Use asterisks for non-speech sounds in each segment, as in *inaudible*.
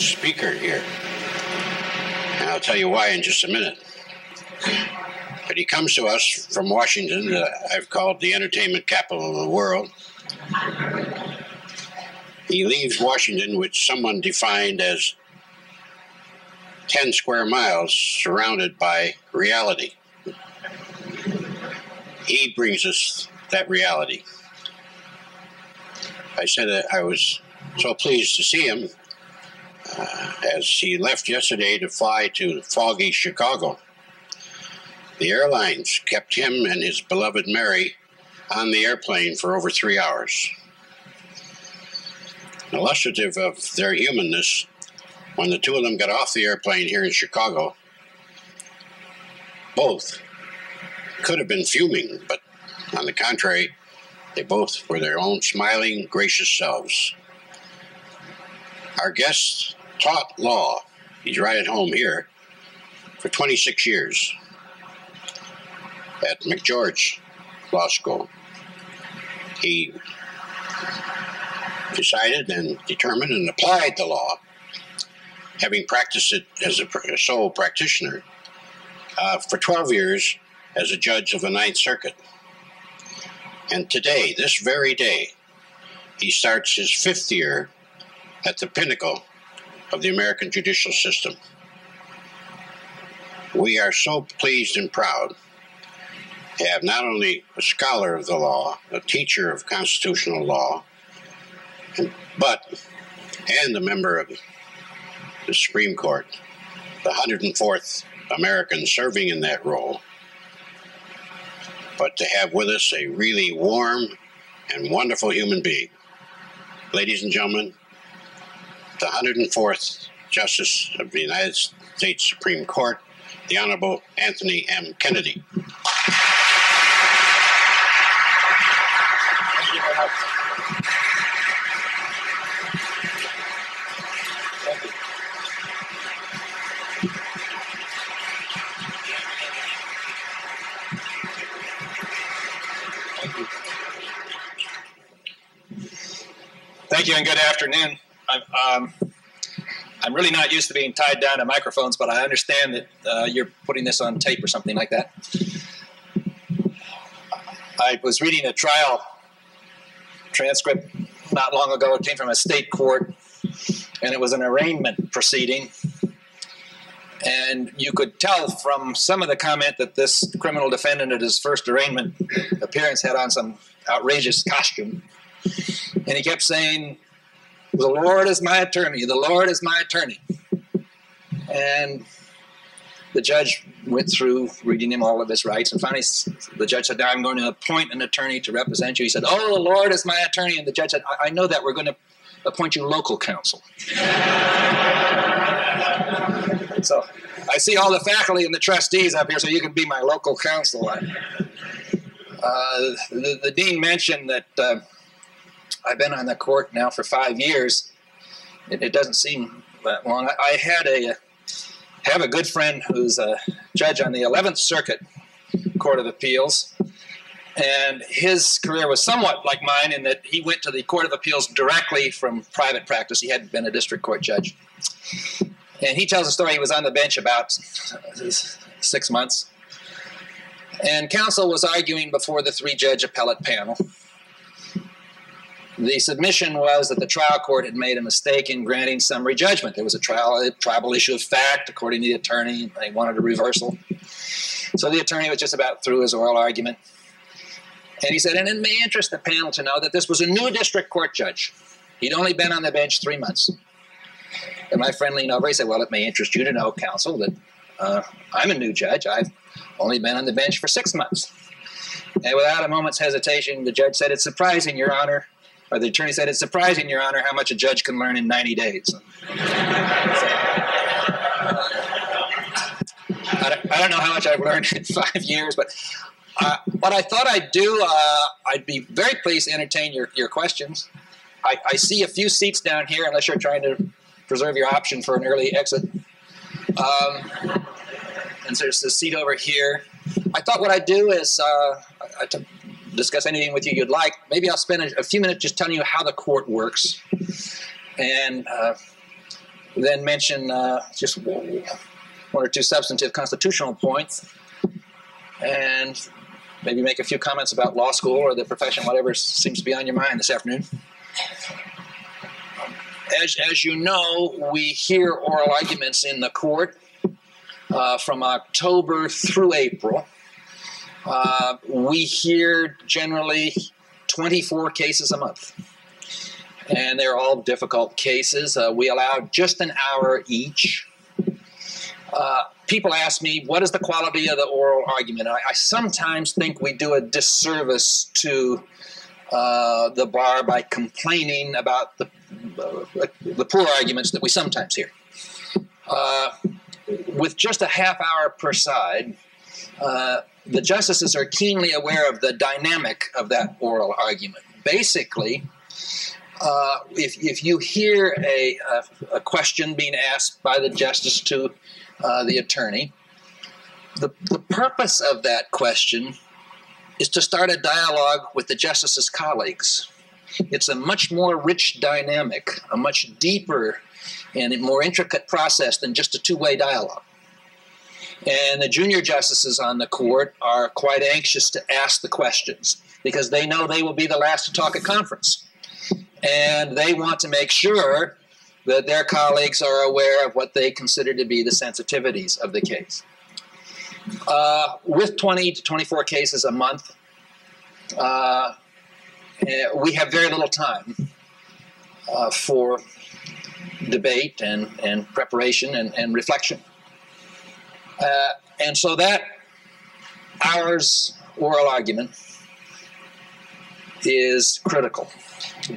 speaker here. And I'll tell you why in just a minute. But he comes to us from Washington, uh, I've called the entertainment capital of the world. He leaves Washington, which someone defined as 10 square miles surrounded by reality. He brings us that reality. I said I was so pleased to see him as he left yesterday to fly to foggy Chicago. The airlines kept him and his beloved Mary on the airplane for over three hours. Illustrative of their humanness, when the two of them got off the airplane here in Chicago, both could have been fuming, but on the contrary, they both were their own smiling, gracious selves. Our guest taught law, he's right at home here, for 26 years at McGeorge Law School. He decided and determined and applied the law, having practiced it as a sole practitioner uh, for 12 years as a judge of the Ninth Circuit. And today, this very day, he starts his fifth year at the pinnacle of the American judicial system. We are so pleased and proud to have not only a scholar of the law, a teacher of constitutional law, but and a member of the Supreme Court, the 104th American serving in that role, but to have with us a really warm and wonderful human being. Ladies and gentlemen, the 104th Justice of the United States Supreme Court, the Honorable Anthony M. Kennedy. Thank you and good afternoon. I'm, um, I'm really not used to being tied down to microphones, but I understand that uh, you're putting this on tape or something like that. I was reading a trial transcript not long ago. It came from a state court, and it was an arraignment proceeding. And you could tell from some of the comment that this criminal defendant at his first arraignment appearance had on some outrageous costume. And he kept saying, The Lord is my attorney, the Lord is my attorney. And the judge went through reading him all of his rights, and finally the judge said, I'm going to appoint an attorney to represent you. He said, Oh, the Lord is my attorney. And the judge said, I, I know that. We're going to appoint you local counsel. *laughs* so I see all the faculty and the trustees up here, so you can be my local counsel. Uh, the, the, dean mentioned that. Uh, I've been on the court now for five years. It, it doesn't seem that long. I, I had a uh, have a good friend who's a judge on the 11th Circuit Court of Appeals, and his career was somewhat like mine in that he went to the Court of Appeals directly from private practice. He hadn't been a district court judge. And he tells a story. He was on the bench about six months. And counsel was arguing before the three judge appellate panel. The submission was that the trial court had made a mistake in granting summary judgment. There was a trial, a triable issue of fact, according to the attorney. They wanted a reversal. So the attorney was just about through his oral argument. And he said, and it may interest the panel to know that this was a new district court judge. He'd only been on the bench three months. And my friend leaned over. He said, Well, it may interest you to know, counsel, that uh, I'm a new judge. I've only been on the bench for six months. And without a moment's hesitation, the judge said, It's surprising, Your Honor, or the attorney said, It's surprising, Your Honor, how much a judge can learn in 90 days. I, don't, I don't know how much I've learned in five years, but uh, what I thought I'd do, uh, I'd be very pleased to entertain your, your questions. I, I, see a few seats down here, unless you're trying to preserve your option for an early exit. Um, and so there's a seat over here. I thought what I'd do is uh, discuss anything with you you'd like. Maybe I'll spend a, a few minutes just telling you how the court works. And uh, then mention uh, just one or two substantive constitutional points, and maybe make a few comments about law school or the profession, whatever seems to be on your mind this afternoon. As, as you know, we hear oral arguments in the court uh, from October through April. Uh, we hear generally 24 cases a month. And they're all difficult cases. Uh, we allow just an hour each. Uh, people ask me, what is the quality of the oral argument? I, I sometimes think we do a disservice to uh, the bar by complaining about the, uh, the poor arguments that we sometimes hear. With just a half hour per side, the justices are keenly aware of the dynamic of that oral argument. Basically, uh, if, if you hear a, a, a, question being asked by the justice to uh, the attorney, the, the purpose of that question is to start a dialogue with the justice's colleagues. It's a much more rich dynamic, a much deeper and more intricate process than just a two way dialogue. And the junior justices on the court are quite anxious to ask the questions because they know they will be the last to talk at conference. And they want to make sure that their colleagues are aware of what they consider to be the sensitivities of the case. Uh, with 20 to 24 cases a month, uh, eh, we have very little time uh, for debate and, and preparation and, and reflection. Uh, and so that hour's oral argument is critical.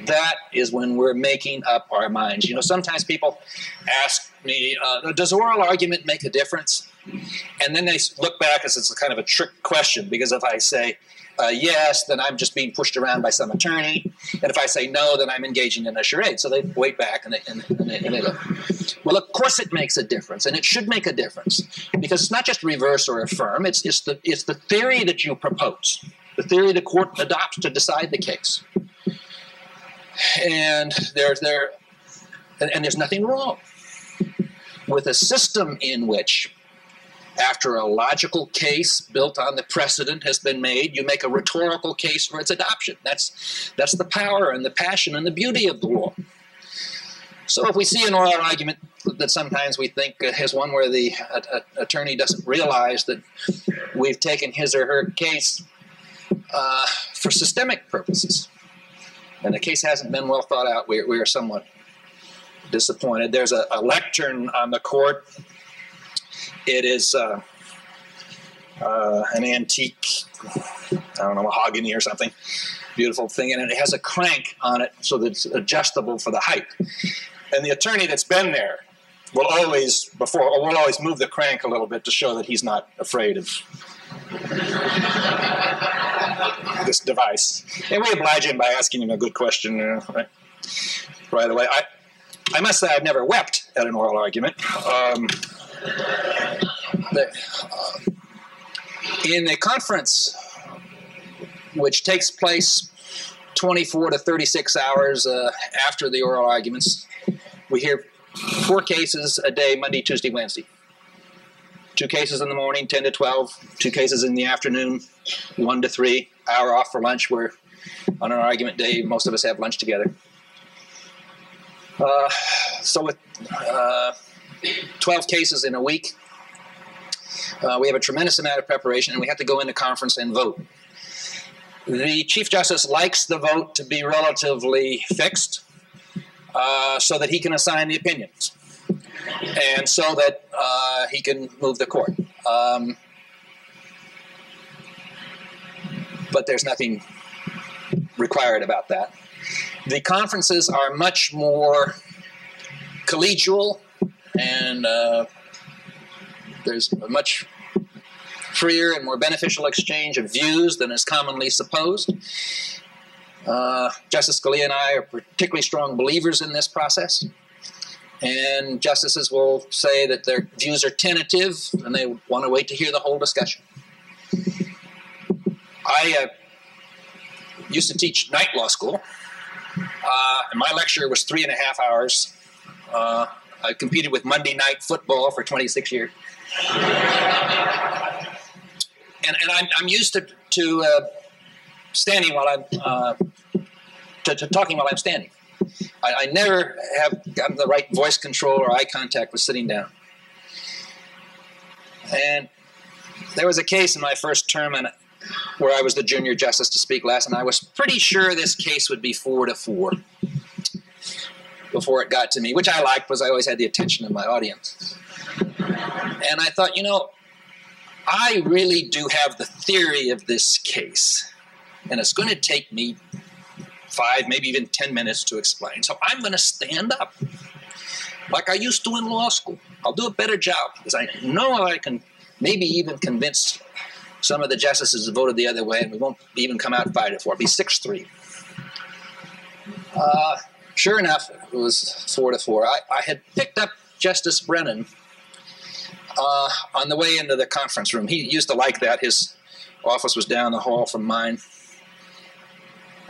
That is when we're making up our minds. You know, sometimes people ask me, uh, does oral argument make a difference? And then they look back as it's a kind of a trick question because if I say, uh, yes, then I'm just being pushed around by some attorney. And if I say no, then I'm engaging in a charade. So they wait back and they, and, and they, and they look. Well, of course it makes a difference, and it should make a difference because it's not just reverse or affirm. It's, it's, the, it's the theory that you propose, the theory the court adopts to decide the case. And there's there, and, and there's nothing wrong with a system in which after a logical case built on the precedent has been made, you make a rhetorical case for its adoption. That's, that's the power and the passion and the beauty of the law. So if we see an oral argument that sometimes we think is one where the attorney doesn't realize that we've taken his or her case uh, for systemic purposes, and the case hasn't been well thought out, we, we are somewhat disappointed. There's a, a lectern on the court it is uh, uh, an antique, I don't know, mahogany or something, beautiful thing, and it has a crank on it so that it's adjustable for the height. And the attorney that's been there will always before or will always move the crank a little bit to show that he's not afraid of this device. And we oblige him by asking him a good question right, right away. I, I must say I've never wept at an oral argument. Um, the, uh, in a conference which takes place 24 to 36 hours uh, after the oral arguments, we hear four cases a day Monday, Tuesday, Wednesday. Two cases in the morning, 10 to 12, two cases in the afternoon, 1 to 3, hour off for lunch, We're on an argument day, most of us have lunch together. Uh, so, with uh, 12 cases in a week. Uh, we have a tremendous amount of preparation, and we have to go into conference and vote. The Chief Justice likes the vote to be relatively fixed uh, so that he can assign the opinions and so that uh, he can move the court. Um, but there's nothing required about that. The conferences are much more collegial and uh, there's a much freer and more beneficial exchange of views than is commonly supposed. Uh, Justice Scalia and I are particularly strong believers in this process. And justices will say that their views are tentative and they want to wait to hear the whole discussion. I uh, used to teach night law school, uh, and my lecture was three and a half hours Uh, I competed with Monday Night Football for 26 years. and and I'm, I'm used to, to uh, standing while I'm, uh, talking while I'm standing. I, I never have gotten the right voice control or eye contact with sitting down. And there was a case in my first term and where I was the junior justice to speak last, and I was pretty sure this case would be four to four before it got to me, which I liked because I always had the attention of my audience. And I thought, you know, I really do have the theory of this case, and it's going to take me five, maybe even 10 minutes to explain. So I'm going to stand up like I used to in law school. I'll do a better job because I know I can maybe even convince some of the justices voted the other way, and we won't even come out five to four. It'll be six three. Uh, sure enough, it was four to four. I, I had picked up Justice Brennan uh, on the way into the conference room. He used to like that. His office was down the hall from mine,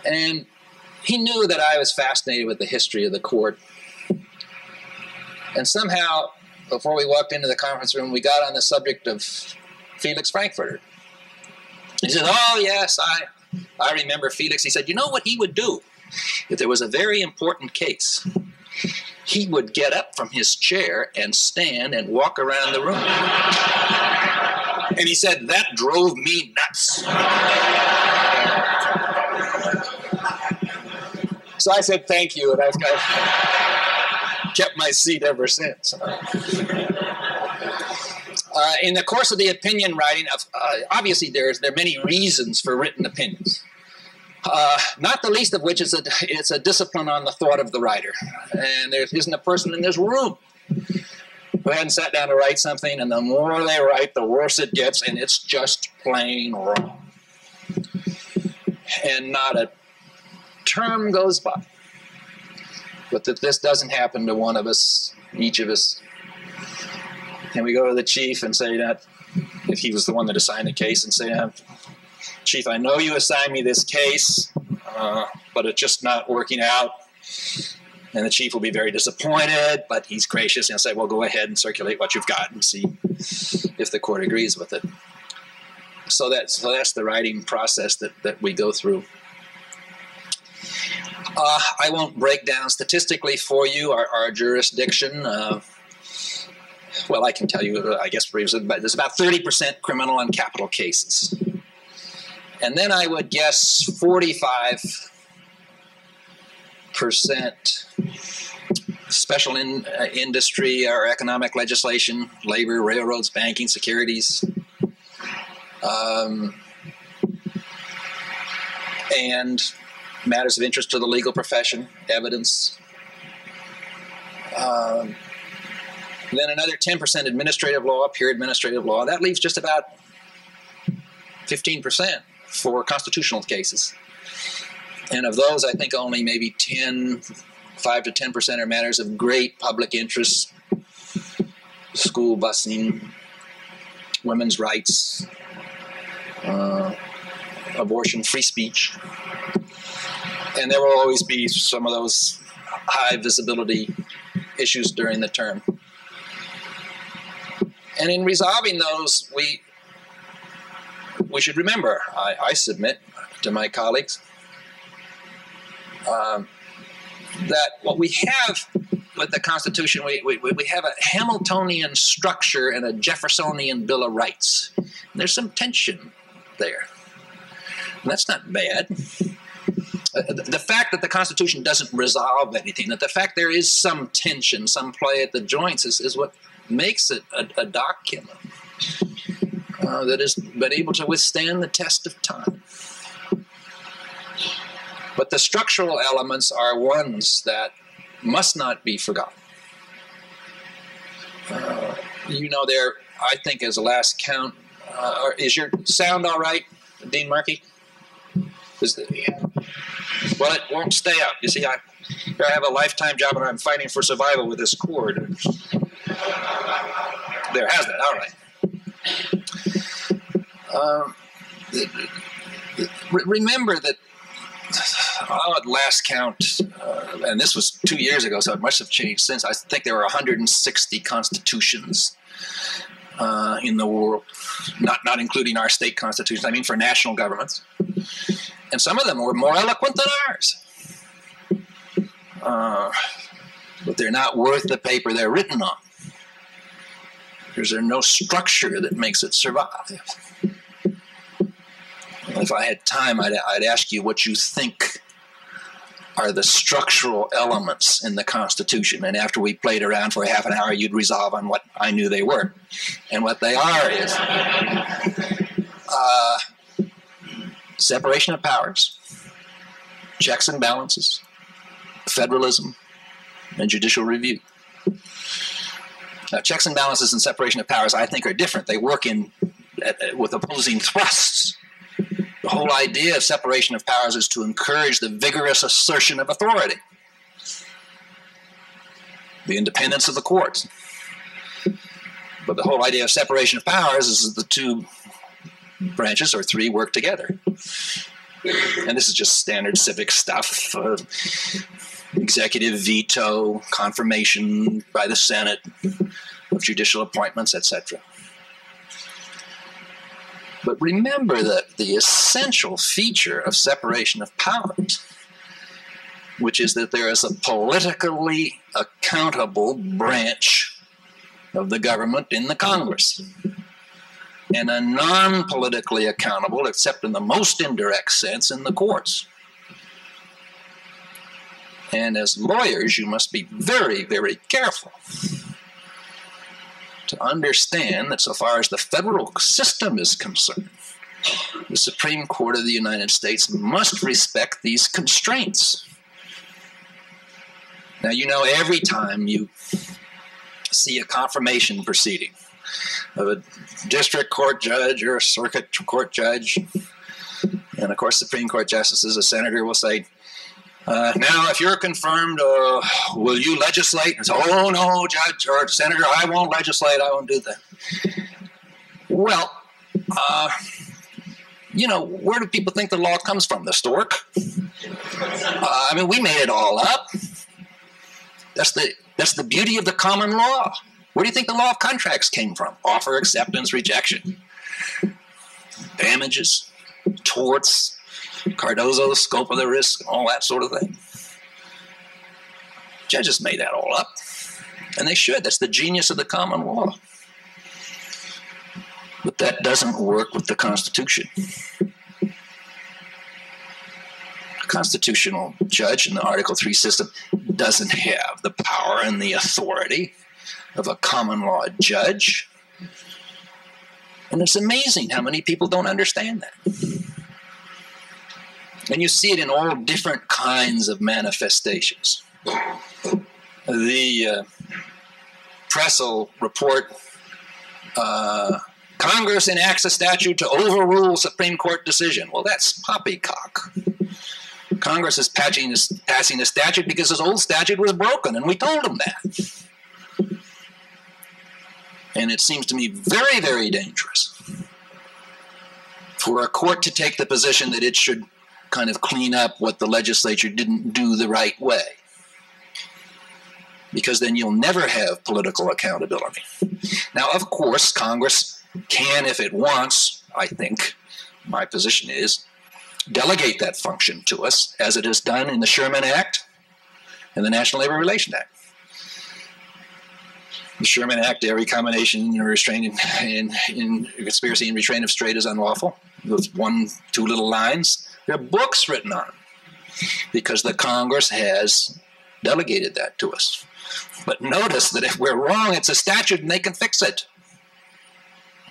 and he knew that I was fascinated with the history of the court. And somehow, before we walked into the conference room, we got on the subject of Felix Frankfurter. He said, Oh, yes, I, I remember Felix. He said, You know what he would do if there was a very important case? He would get up from his chair and stand and walk around the room. And he said, That drove me nuts. So I said, Thank you. And I've, kept my seat ever since. Uh, in the course of the opinion writing, uh, obviously there's there are many reasons for written opinions. Uh, not the least of which is a, it's a discipline on the thought of the writer. And there isn't a person in this room who hadn't sat down to write something, and the more they write, the worse it gets, and it's just plain wrong. And not a term goes by. But that this doesn't happen to one of us, each of us and we go to the chief and say that if he was the one that assigned the case and say, uh, Chief, I know you assigned me this case, uh, but it's just not working out. And the chief will be very disappointed, but he's gracious and say, Well, go ahead and circulate what you've got and see if the court agrees with it. So that's, so that's the writing process that, that we go through. Uh, I won't break down statistically for you our, our jurisdiction. Uh, well, I can tell you, uh, I guess there's about 30% criminal and capital cases. And then I would guess 45% special in, uh, industry or economic legislation, labor, railroads, banking, securities. Um, and matters of interest to the legal profession, evidence. Um, then another 10% administrative law, pure administrative law. That leaves just about 15% for constitutional cases. And of those, I think only maybe 10, 5 to 10% are matters of great public interest school busing, women's rights, uh, abortion, free speech. And there will always be some of those high visibility issues during the term. And in resolving those, we we should remember, I, I submit to my colleagues, um, that what we have with the Constitution, we, we, we have a Hamiltonian structure and a Jeffersonian Bill of Rights. There's some tension there. And that's not bad. The fact that the Constitution doesn't resolve anything, that the fact there is some tension, some play at the joints, is, is what makes it a, a document uh, that has been able to withstand the test of time. But the structural elements are ones that must not be forgotten. Uh, you know, there, I think, as a last count, uh, is your sound all right, Dean Markey? Is well, it won't stay up. You see, I, I have a lifetime job and I'm fighting for survival with this cord. There has that. All right. Um, remember that oh, at last count, uh, and this was two years ago, so it must have changed since. I think there were 160 constitutions uh, in the world, not not including our state constitutions. I mean, for national governments, and some of them were more eloquent than ours. Uh, but they're not worth the paper they're written on because there's no structure that makes it survive. If I had time, I'd, I'd ask you what you think are the structural elements in the Constitution. And after we played around for half an hour, you'd resolve on what I knew they were. And what they are is uh, separation of powers, checks and balances, federalism, and judicial review. Now, checks and balances and separation of powers, I think, are different. They work in with opposing *laughs* thrusts. The whole idea of separation of powers is to encourage the vigorous assertion of authority, the independence of the courts. But the whole idea of separation of powers is that the two branches or three work together. And this is just standard civic stuff. Uh, executive veto, confirmation by the Senate of judicial appointments, etc. But remember that the essential feature of separation of powers, which is that there is a politically accountable branch of the government in the Congress and a non politically accountable, except in the most indirect sense, in the courts. And as lawyers, you must be very, very careful to understand that so far as the federal system is concerned, the Supreme Court of the United States must respect these constraints. Now, you know, every time you see a confirmation proceeding of a district court judge or a circuit court judge, and of course, Supreme Court justices, a senator will say, uh, now, if you're confirmed, uh, will you legislate? And say, oh no, judge or senator, I won't legislate. I won't do that. Well, uh, you know, where do people think the law comes from? The stork? Uh, I mean, we made it all up. That's the that's the beauty of the common law. Where do you think the law of contracts came from? Offer, acceptance, rejection, damages, torts, Cardozo, the scope of the risk, and all that sort of thing. Judges made that all up. And they should. That's the genius of the common law. But that doesn't work with the Constitution. A constitutional judge in the Article 3 system doesn't have the power and the authority of a common law judge. And it's amazing how many people don't understand that. And you see it in all different kinds of manifestations. The uh, report uh, Congress enacts a statute to overrule Supreme Court decision. Well, that's poppycock. Congress is passing this, passing a statute because this old statute was broken, and we told them that. And it seems to me very, very dangerous for a court to take the position that it should kind of clean up what the legislature didn't do the right way. Because then you'll never have political accountability. Now, of course, Congress can, if it wants, I think, my position is, delegate that function to us, as it has done in the Sherman Act and the National Labor Relations Act. The Sherman Act, every combination in restraint in, in, in conspiracy and restraint of trade is unlawful. With one, two little lines. There are books written on them because the Congress has delegated that to us. But notice that if we're wrong, it's a statute and they can fix it.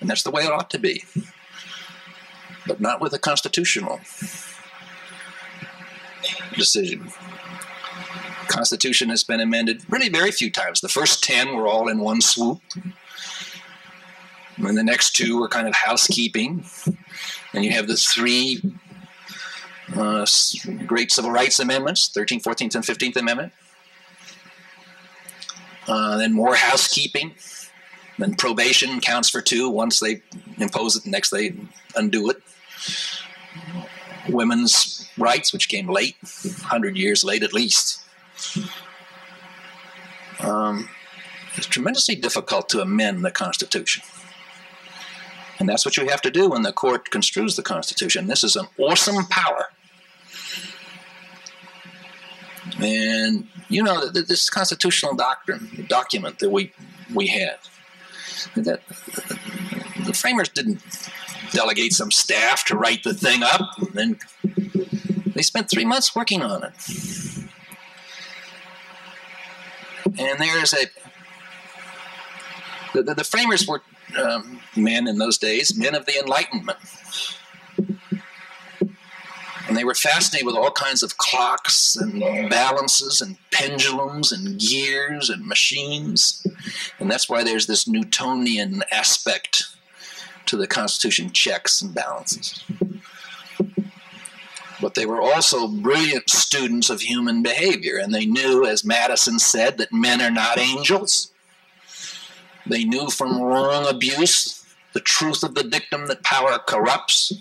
And that's the way it ought to be. But not with a constitutional decision. Constitution has been amended really very few times. The first 10 were all in one swoop. And the next two were kind of housekeeping. And you have the three uh, great civil rights amendments 13th, 14th, and 15th Amendment. Uh, then more housekeeping. Then Prohibition counts for two. Once they impose it, next they undo it. Women's rights, which came late, 100 years late at least. Um, it's tremendously difficult to amend the Constitution. And that's what you have to do when the court construes the Constitution. This is an awesome power. And you know that this constitutional doctrine document that we we have that the framers didn't delegate some staff to write the thing up. And they spent three months working on it. And there's a the, the, the framers were um, men in those days, men of the Enlightenment. And they were fascinated with all kinds of clocks and balances and pendulums and gears and machines. And that's why there's this Newtonian aspect to the Constitution checks and balances. But they were also brilliant students of human behavior, and they knew, as Madison said, that men are not angels. They knew from wrong abuse the truth of the dictum that power corrupts.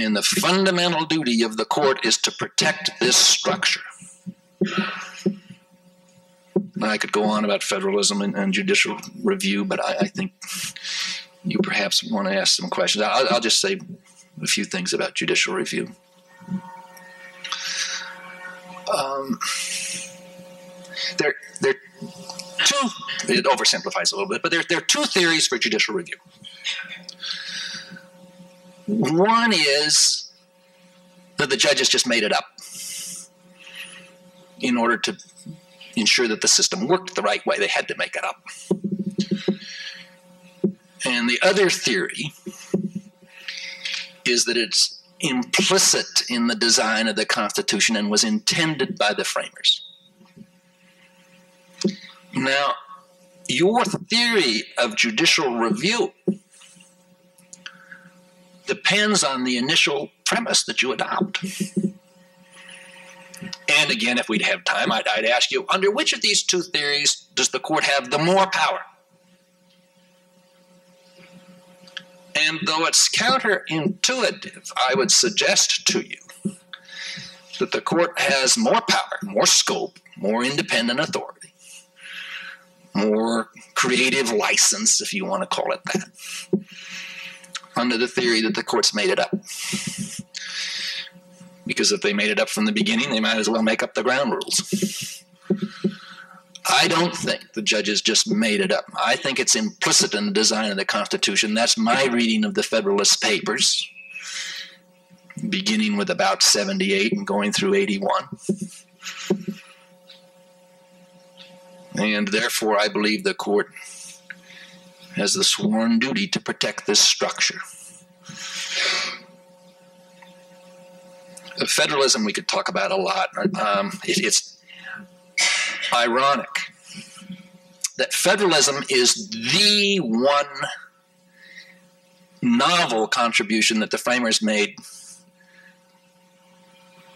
And the fundamental duty of the court is to protect this structure. I could go on about federalism and, and judicial review, but I, I, think you perhaps want to ask some questions. I'll, I'll just say a few things about judicial review. Um, there, there two, it oversimplifies a little bit, but there, there are two theories for judicial review. One is that the judges just made it up in order to ensure that the system worked the right way. They had to make it up. And the other theory is that it's implicit in the design of the Constitution and was intended by the framers. Now, your theory of judicial review depends on the initial premise that you adopt. And again, if we'd have time, I'd, I'd ask you under which of these two theories does the court have the more power? And though it's counterintuitive, I would suggest to you that the court has more power, more scope, more independent authority, more creative license, if you want to call it that, under the theory that the court's made it up because if they made it up from the beginning, they might as well make up the ground rules. I don't think the judges just made it up. I think it's implicit in the design of the Constitution. That's my reading of the Federalist Papers, beginning with about 78 and going through 81. And therefore, I believe the court has the sworn duty to protect this structure. federalism we could talk about a lot. Um, it, it's ironic that federalism is the one novel contribution that the framers made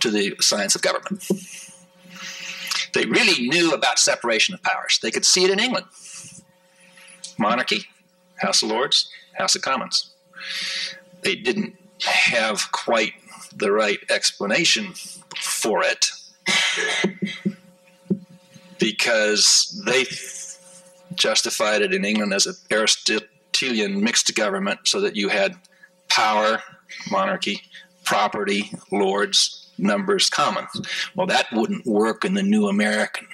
to the science of government. They really knew about separation of powers. They could see it in England monarchy, House of Lords, House of Commons. They didn't have quite the right explanation for it because they justified it in England as an Aristotelian mixed government so that you had power, monarchy, property, lords, numbers, commons. Well, that wouldn't work in the new American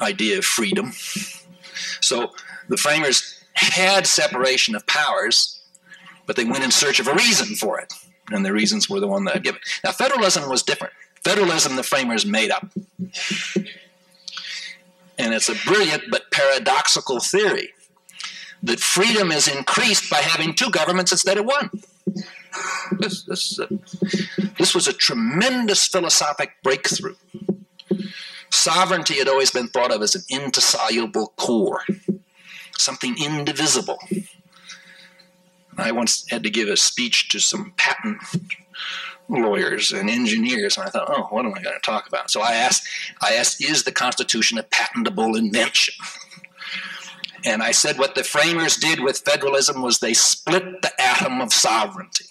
idea of freedom. So the framers had separation of powers, but they went in search of a reason for it and the reasons were the one that I've given. Now, federalism was different. Federalism, the framers made up. And it's a brilliant but paradoxical theory that freedom is increased by having two governments instead of one. This, this, uh, this was a tremendous philosophic breakthrough. Sovereignty had always been thought of as an indissoluble core, something indivisible. I once had to give a speech to some patent lawyers and engineers, and I thought, oh, what am I going to talk about? So I asked, I asked, is the Constitution a patentable invention? And I said what the framers did with federalism was they split the atom of sovereignty.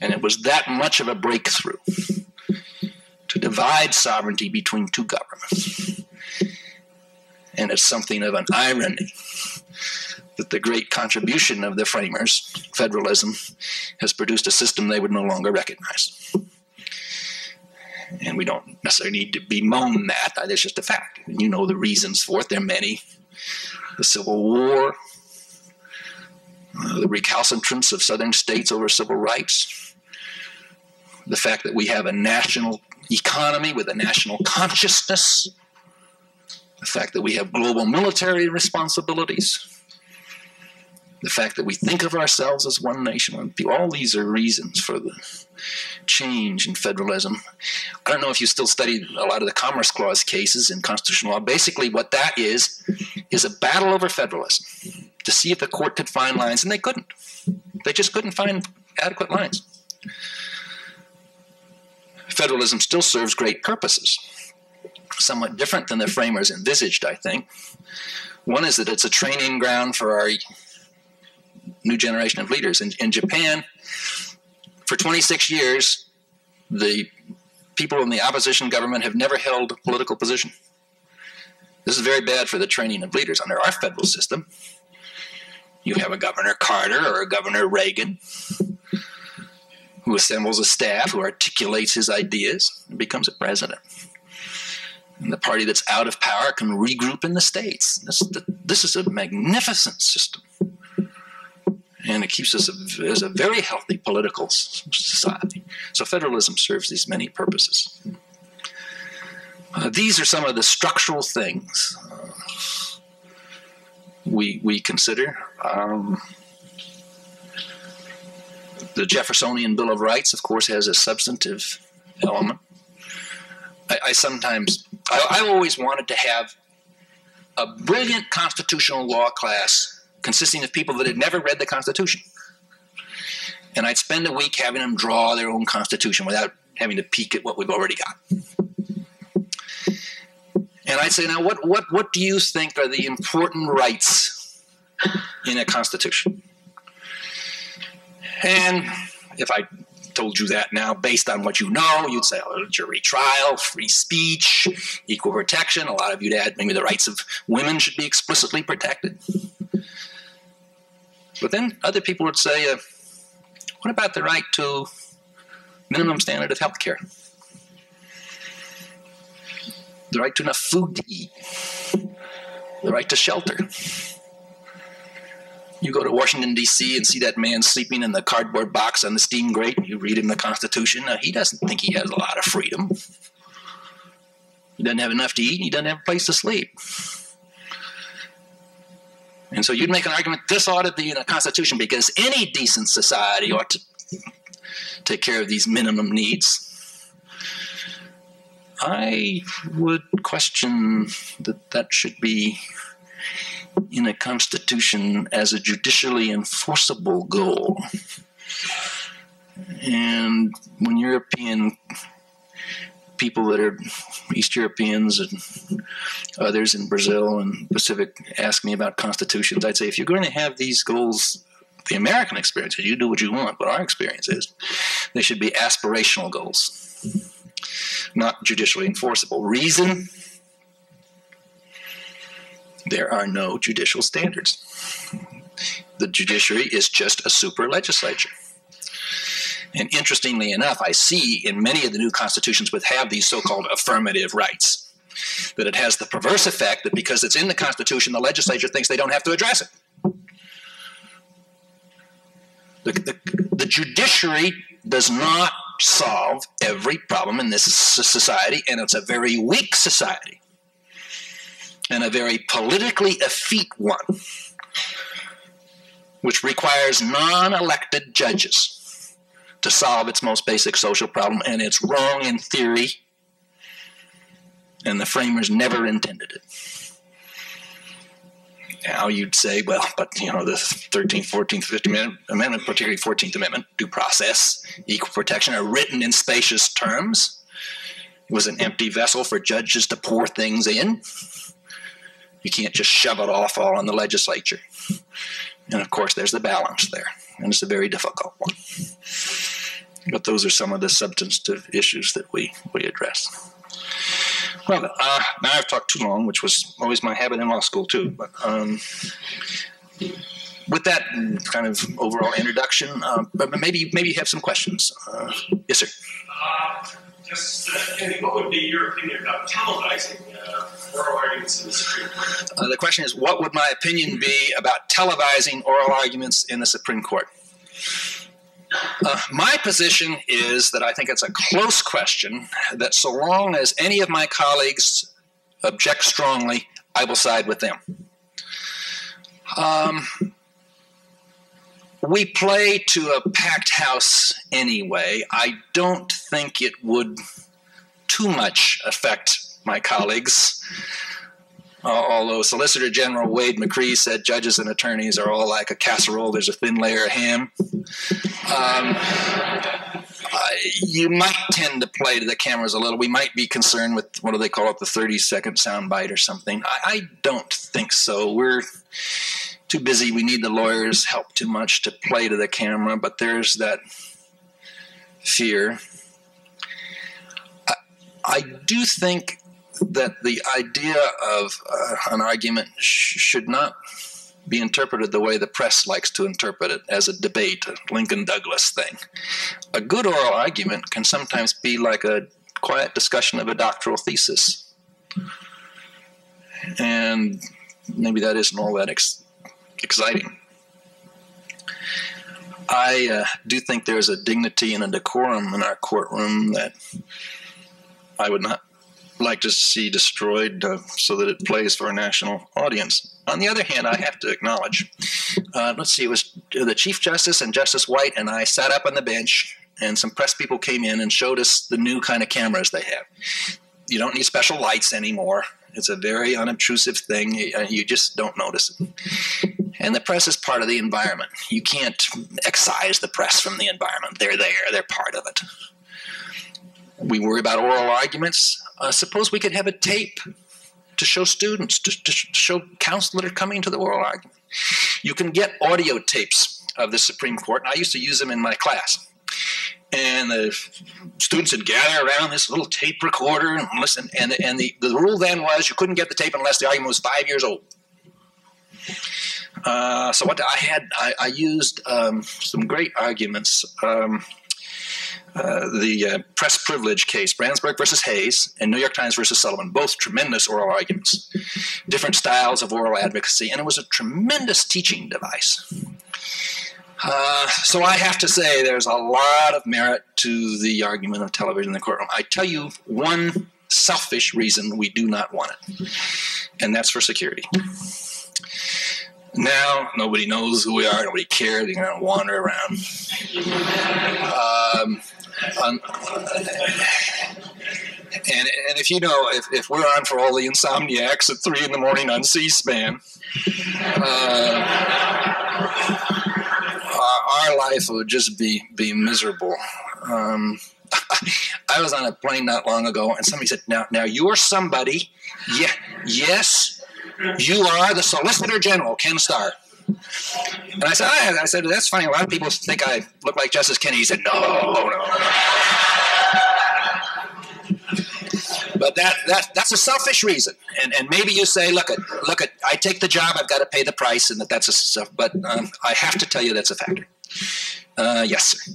And it was that much of a breakthrough divide sovereignty between two governments. And it's something of an irony that the great contribution of the framers, federalism, has produced a system they would no longer recognize. And we don't necessarily need to bemoan that. That's just a fact. You know the reasons for it. There are many. The Civil War, uh, the recalcitrance of southern states over civil rights, the fact that we have a national economy with a national consciousness, the fact that we have global military responsibilities, the fact that we think of ourselves as one nation. All these are reasons for the change in federalism. I don't know if you still study a lot of the Commerce Clause cases in constitutional law. Basically, what that is, is a battle over federalism to see if the court could find lines, and they couldn't. They just couldn't find adequate lines. Federalism still serves great purposes, somewhat different than the framers envisaged, I think. One is that it's a training ground for our new generation of leaders. In, in Japan, for 26 years, the people in the opposition government have never held a political position. This is very bad for the training of leaders under our federal system. You have a Governor Carter or a Governor Reagan who assembles a staff, who articulates his ideas, and becomes a president. And the party that's out of power can regroup in the states. This, this is a magnificent system and it keeps us as a very healthy political society. So federalism serves these many purposes. Uh, these are some of the structural things uh, we we consider. Um, the Jeffersonian Bill of Rights, of course, has a substantive element. I, I sometimes, I, I always wanted to have a brilliant constitutional law class consisting of people that had never read the Constitution. And I'd spend a week having them draw their own Constitution without having to peek at what we've already got. And I'd say, now, what, what, what do you think are the important rights in a Constitution? And if I told you that now based on what you know, you'd say oh, jury trial, free speech, equal protection. A lot of you'd add maybe the rights of women should be explicitly protected. But then other people would say, uh, what about the right to minimum standard of health care? The right to enough food to eat, the right to shelter. You go to Washington, D.C., and see that man sleeping in the cardboard box on the steam grate, and you read him the Constitution. He doesn't think he has a lot of freedom. He doesn't have enough to eat, and he doesn't have a place to sleep. And so you'd make an argument this ought to be in a constitution because any decent society ought to take care of these minimum needs. I would question that that should be in a constitution as a judicially enforceable goal. And when European people that are East Europeans and others in Brazil and Pacific ask me about constitutions, I'd say if you're going to have these goals, the American experience is you do what you want, but our experience is they should be aspirational goals, not judicially enforceable. Reason there are no judicial standards. The judiciary is just a super legislature. And interestingly enough, I see in many of the new constitutions which have these so called affirmative rights that it has the perverse effect that because it's in the Constitution, the legislature thinks they don't have to address it. The, the, the judiciary does not solve every problem in this society, and it's a very weak society and a very politically effete one, which requires non elected judges to solve its most basic social problem, and it's wrong in theory, and the framers never intended it. Now you'd say, well, but you know, the 13th, 14th, 15th Amendment, particularly 14th Amendment, due process, equal protection, are written in spacious terms. It was an empty vessel for judges to pour things in. You can't just shove it off all on the legislature. And of course, there's the balance there, and it's a very difficult one. But those are some of the substantive issues that we, we address. Well, uh, now I've talked too long, which was always my habit in law school too. But um, with that kind of overall introduction, uh, maybe maybe you have some questions. Uh, yes, sir. What would be your opinion about televising uh, oral arguments in the Supreme Court? Uh, the question is, what would my opinion be about televising oral arguments in the Supreme Court? Uh, my position is that I think it's a close question, that so long as any of my colleagues object strongly, I will side with them. Um, we play to a packed house anyway. I don't think it would too much affect my colleagues. Uh, although Solicitor General Wade McCree said judges and attorneys are all like a casserole, there's a thin layer of ham. Um, uh, you might tend to play to the cameras a little. We might be concerned with what do they call it, the 30 second soundbite or something. I, I don't think so. We're too busy. We need the lawyers' help too much to play to the camera, but there's that fear. I, I do think that the idea of uh, an argument sh- should not be interpreted the way the press likes to interpret it as a debate, a Lincoln Douglas thing. A good oral argument can sometimes be like a quiet discussion of a doctoral thesis. And maybe that isn't all that ex- exciting. I uh, do think there's a dignity and a decorum in our courtroom that I would not like to see destroyed uh, so that it plays for a national audience. On the other hand, I have to acknowledge, uh, let's see, it was the Chief Justice and Justice White and I sat up on the bench, and some press people came in and showed us the new kind of cameras they have. You don't need special lights anymore. It's a very unobtrusive thing. You just don't notice it. And the press is part of the environment. You can't excise the press from the environment. They're there, they're part of it. We worry about oral arguments. Uh, suppose we could have a tape to show students, to, to show counsel that are coming to the oral argument. You can get audio tapes of the Supreme Court, and I used to use them in my class. And the students would gather around this little tape recorder and listen. And, and the, the rule then was you couldn't get the tape unless the argument was five years old. Uh, so what I had, I, I used um, some great arguments. Um, uh, the uh, press privilege case, Branzburg versus Hayes, and New York Times versus Sullivan, both tremendous oral arguments, different styles of oral advocacy, and it was a tremendous teaching device. Uh, so I have to say, there's a lot of merit to the argument of television in the courtroom. I tell you one selfish reason we do not want it, and that's for security. Now nobody knows who we are. Nobody cares. They're going to wander around. Um, um, and, and if you know, if, if we're on for all the insomniacs at three in the morning on C-SPAN, uh, our, life would just be be miserable. Um, *laughs* I was on a plane not long ago, and somebody said, "Now, now you're somebody." Yeah, yes, you are the Solicitor General, Ken Starr. And I said, I, said, that's funny. A lot of people think I look like Justice Kennedy. He said, no, no. but that, that that's a selfish reason. And, and maybe you say, look, at, look, at, I take the job, I've got to pay the price, and that that's a stuff. But um, I have to tell you that's a factor. Uh, yes, sir.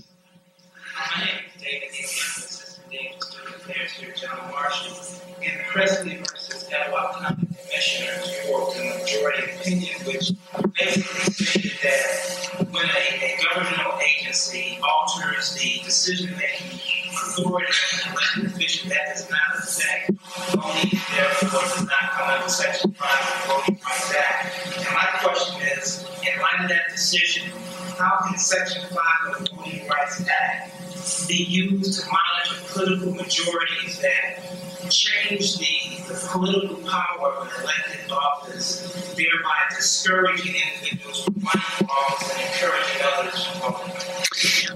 In Presley versus Etowah commissioner's report, the majority opinion, which basically stated that when a, a governmental agency alters the decision-making authority of an elected official, that does not affect only therefore does not come under Section 5 of the Voting Rights Act. And my question is, in light of that decision, how can Section 5 of the Voting Rights Act be used to monitor political majorities that change the, the political power of an elected office, thereby discouraging individuals from for office and encouraging others to voting.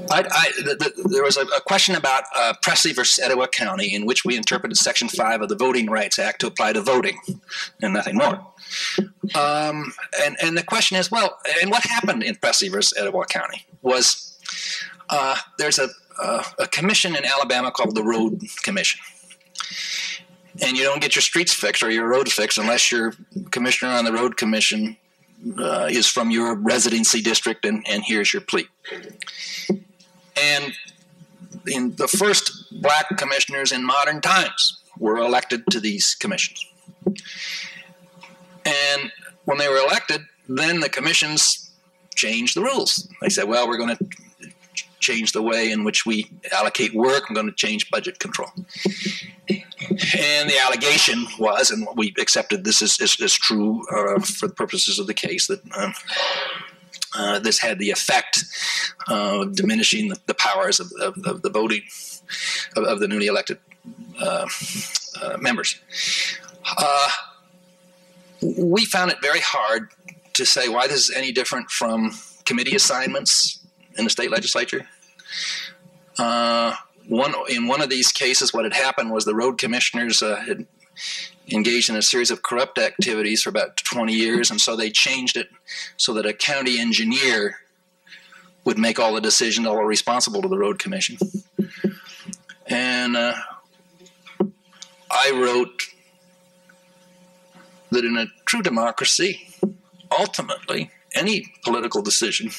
I, I, the, the, there was a, a question about uh, Presley versus Etowah County, in which we interpreted Section 5 of the Voting Rights Act to apply to voting and nothing more. Um, and, and the question is well, and what happened in Presley versus Etowah County was uh, there's a, uh, a commission in Alabama called the Road Commission. And you don't get your streets fixed or your roads fixed unless your commissioner on the road commission uh, is from your residency district and, and here's your plea. And in the first black commissioners in modern times were elected to these commissions. And when they were elected, then the commissions changed the rules. They said, well, we're going to change the way in which we allocate work. I'm going to change budget control. And the allegation was, and we accepted this as, as, as true uh, for the purposes of the case, that um, uh, this had the effect of diminishing the, the powers of, of, of, the voting of, of the newly elected uh, uh members. We found it very hard to say why this is any different from committee assignments in the state legislature. Uh, one in one of these cases, what had happened was the road commissioners uh, had engaged in a series of corrupt activities for about 20 years, and so they changed it so that a county engineer would make all the decisions, all responsible to the road commission. And uh, I wrote that in a true democracy, ultimately, any political decision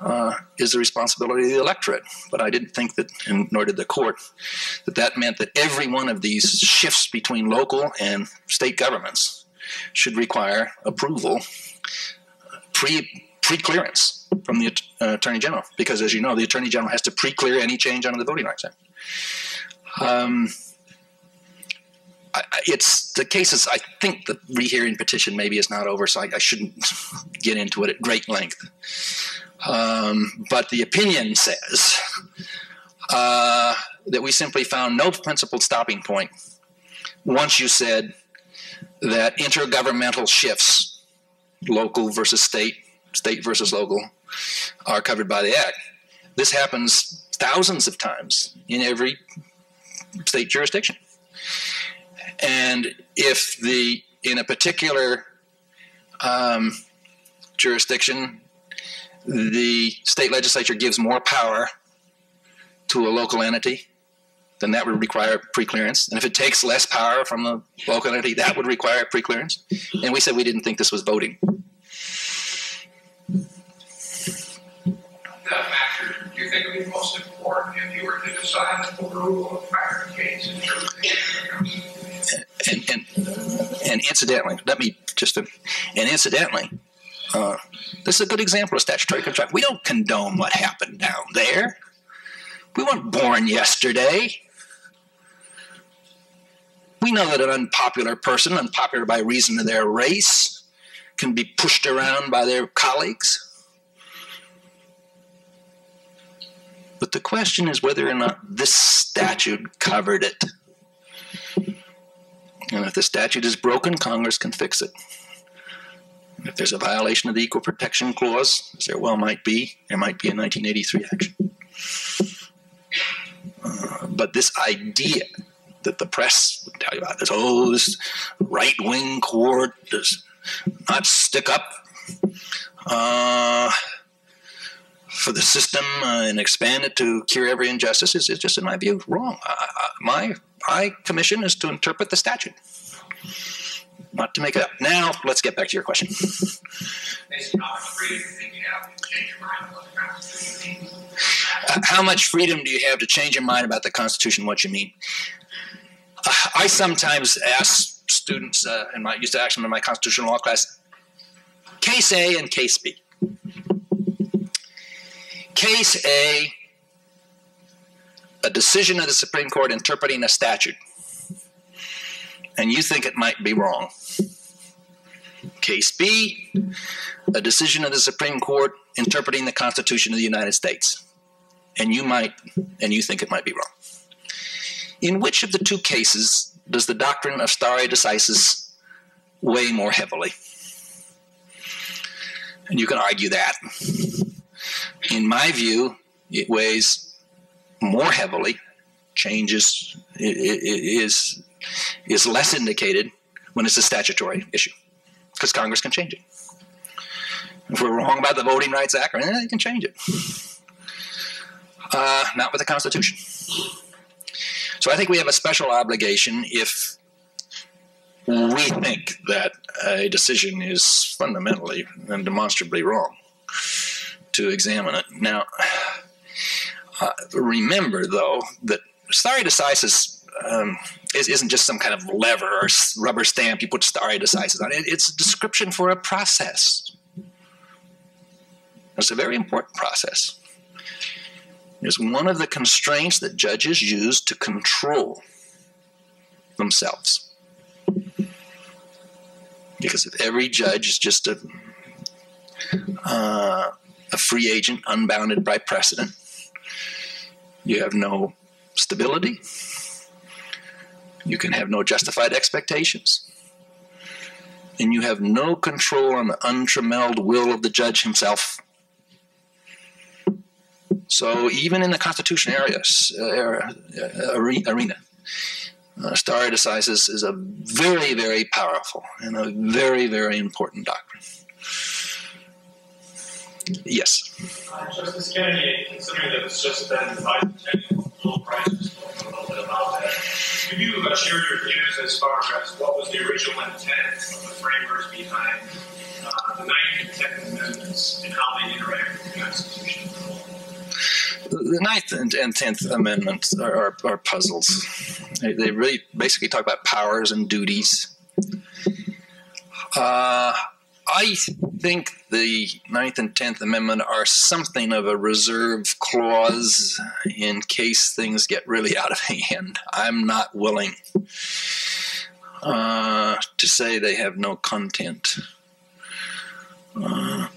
uh, is the responsibility of the electorate. But I didn't think that, and nor did the court, that that meant that every one of these shifts between local and state governments should require approval pre pre clearance from the uh, attorney general, because as you know, the attorney general has to pre clear any change under the Voting Rights Act. Um, it's the cases. I think the rehearing petition maybe is not over, so I, I shouldn't *laughs* get into it at great length. Um, but the opinion says uh, that we simply found no principled stopping point once you said that intergovernmental shifts, local versus state, state versus local, are covered by the Act. This happens thousands of times in every state jurisdiction. And if the in a particular um, jurisdiction the state legislature gives more power to a local entity, then that would require preclearance. And if it takes less power from the local entity, that would require preclearance. And we said we didn't think this was voting. The factor you think would be most important if you were to decide the rule of prior case in terms of and, and, and incidentally, let me just, and incidentally, uh, this is a good example of statutory construction. We don't condone what happened down there. We weren't born yesterday. We know that an unpopular person, unpopular by reason of their race, can be pushed around by their colleagues. But the question is whether or not this statute covered it. And if the statute is broken, Congress can fix it. If there's a violation of the Equal Protection Clause, as there well might be, there might be a 1983 action. Uh, but this idea that the press would tell you about this, oh, this right wing court does not stick up uh, for the system uh, and expand it to cure every injustice is, is just, in my view, wrong. my, my commission is to interpret the statute not to make it up. Now, let's get back to your question. Uh, how much freedom do you have to change your mind about the Constitution? What you mean? Uh, I sometimes ask students, uh, and I used to ask them in my constitutional law class, case A and case B. Case A, a decision of the Supreme Court interpreting a statute and you think it might be wrong. Case B, a decision of the Supreme Court interpreting the Constitution of the United States. And you might, and you think it might be wrong. In which of the two cases does the doctrine of stare decisis weigh more heavily? And you can argue that. In my view, it weighs more heavily, changes, is is less indicated when it's a statutory issue because Congress can change it. If we're wrong about the Voting Rights Act, they can change it. Uh, not with the Constitution. So I think we have a special obligation if we think that a decision is fundamentally and demonstrably wrong to examine it. Now, uh, remember though that stare decisis um, is, isn't just some kind of lever or rubber stamp you put stare decisis on. It, it's a description for a process. It's a very important process. It's one of the constraints that judges use to control themselves. Because if every judge is just a, uh, a free agent unbounded by precedent, you have no stability, you can have no justified expectations, and you have no control on the untrammeled will of the judge himself. So even in the Constitution areas, uh, arena, uh, stare decisis is a very, very powerful and a very, very important doctrine. Yes. Justice Kennedy, considering that it's just been bicentennial, prices a little bit about that. Could you share your views as far as what was the original intent of the framers behind uh, the Ninth and Tenth Amendments and how they interact with the Constitution? the Ninth and Tenth Amendments are, are, are puzzles. They, they, really basically talk about powers and duties. Uh, I think the Ninth and Tenth Amendment are something of a reserve clause in case things get really *laughs* out of hand. I'm not willing uh, to say they have no content. Uh,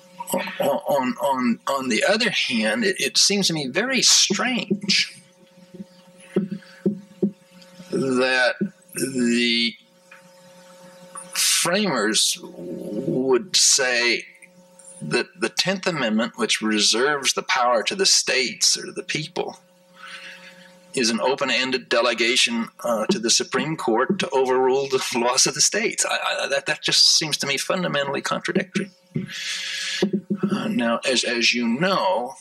on on on the other hand, it, it seems to me very strange that the framers would say that the Tenth Amendment, which reserves the power to the states or to the people, is an open-ended delegation uh, to the Supreme Court to overrule the *laughs* laws of the states. I, I, that that just seems to me fundamentally contradictory. Uh, now, as, as you know,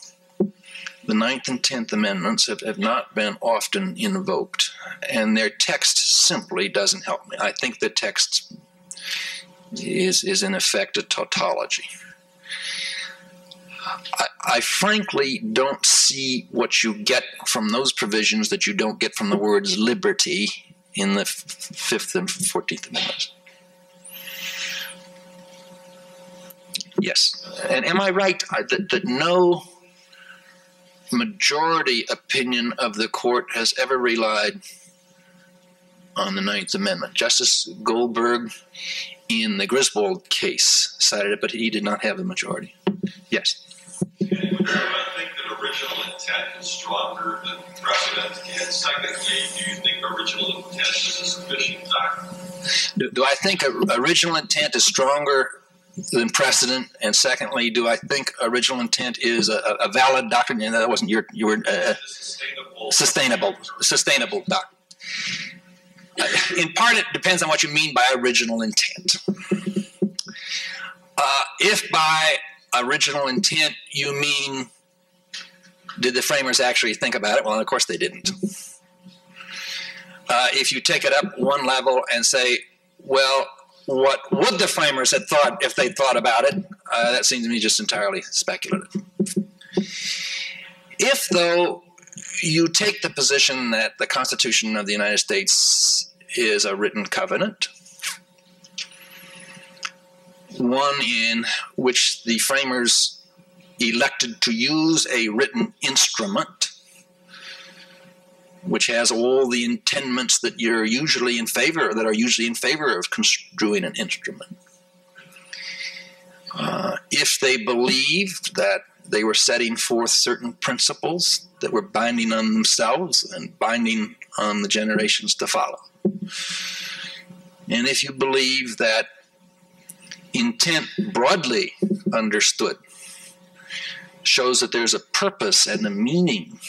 the Ninth and Tenth Amendments have, have not been often invoked, and their text simply doesn't help me. I think the text is, is in effect a tautology. I, I, frankly don't see what you get from those provisions that you don't get from the words liberty in the Fifth and Fourteenth Amendments. Yes. And am I right that, that no majority opinion of the court has ever relied on the Ninth Amendment? Justice Goldberg in the Griswold case cited it, but he did not have the majority. Yes. Do I think that original intent is stronger than precedent? And secondly, do you think original intent is a sufficient doctrine? Do, do I think original intent is stronger than precedent? And secondly, do I think original intent is a, a valid doctrine? And that wasn't your your uh, sustainable sustainable sustainable doctrine. Uh, in part, it depends on what you mean by original intent. Uh, if by original intent you mean did the framers actually think about it? Well, of course they didn't. Uh, if you take it up one level and say, well, what would the framers have thought if they thought about it? Uh, that seems to me just entirely speculative. If, though, you take the position that the Constitution of the United States is a written covenant, one in which the framers elected to use a written instrument which has all the intendments that you're usually in favor that are usually in favor of construing an instrument. Uh, if they believed that they were setting forth certain principles that were binding on themselves and binding on the generations to follow. And if you believe that intent broadly understood shows that there's a purpose and a meaning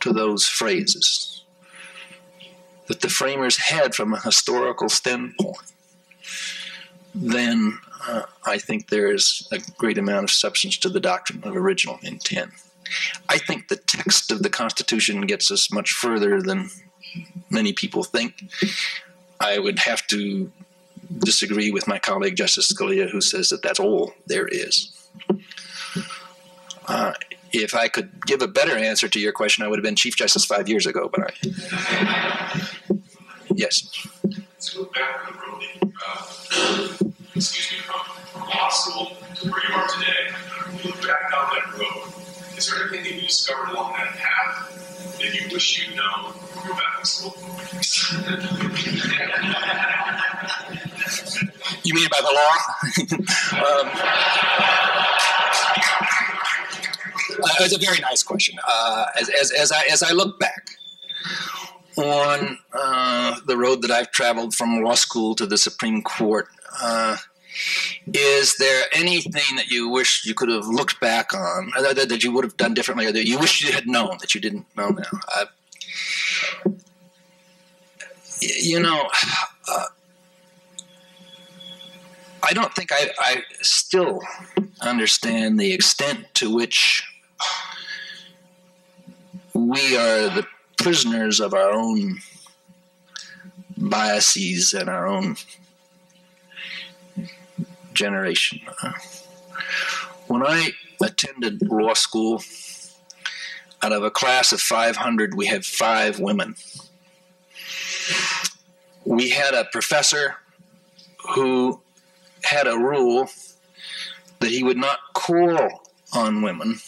to those phrases that the framers had from a historical standpoint, then uh, I think there is a great amount of substance to the doctrine of original intent. I think the text of the Constitution gets us much further than many people think. I would have to disagree with my colleague Justice Scalia, who says that that's all there is. Uh, if I could give a better answer to your question, I would have been Chief Justice five years ago. But I, yes. Excuse me, from, from law school to where you are today. When you look back down that road, is there anything that you discovered along that path that you wish you'd known when you back in school? You mean by the law? um, uh, it's a very nice question. Uh, as, as, as, I, as I look back on uh, the road that I've traveled from law school to the Supreme Court, uh, is there anything that you wish you could have looked back on uh, that, that you would have done differently or that you wish you had known that you didn't know now? Uh, you know, I don't think I, I still understand the extent to which we are the prisoners of our own biases and our own generation. When I attended law school, out of a class of 500, we had five women. We had a professor who had a rule that he would not call on women,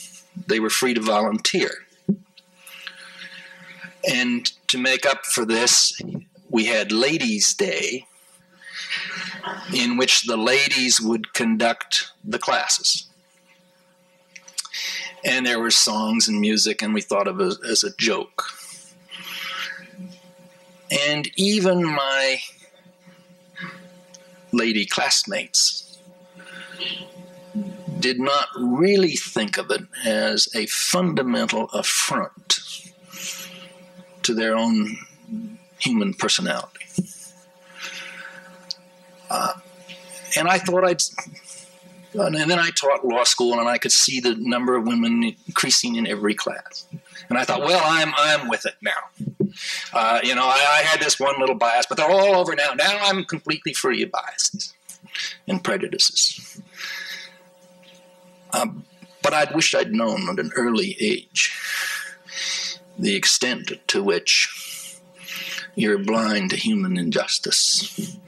they were free to volunteer. And to make up for this, we had Ladies' Day, in which the ladies would conduct the classes. And there were songs and music, and we thought of it as a joke. And even my lady classmates did not really think of it as a fundamental affront to their own human personality. Uh, and I thought I'd, and then I taught law school, and I could see the number of women increasing in every class. And I thought, well, I'm I'm with it now. Uh, you know, I, I, had this one little bias, but they're all over now. Now I'm completely free of biases and prejudices. Um, but I'd wish I'd known at an early age the extent to which you're blind to human injustice.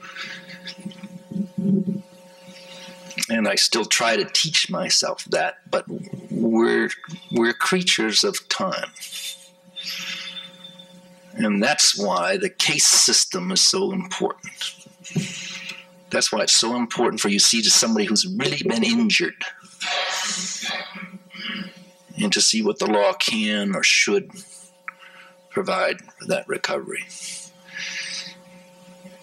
And I still try to teach myself that, but we're, we're creatures of time. And that's why the case system is so important. That's why it's so important for you to see to somebody who's really been injured and to see what the law can or should provide for that recovery.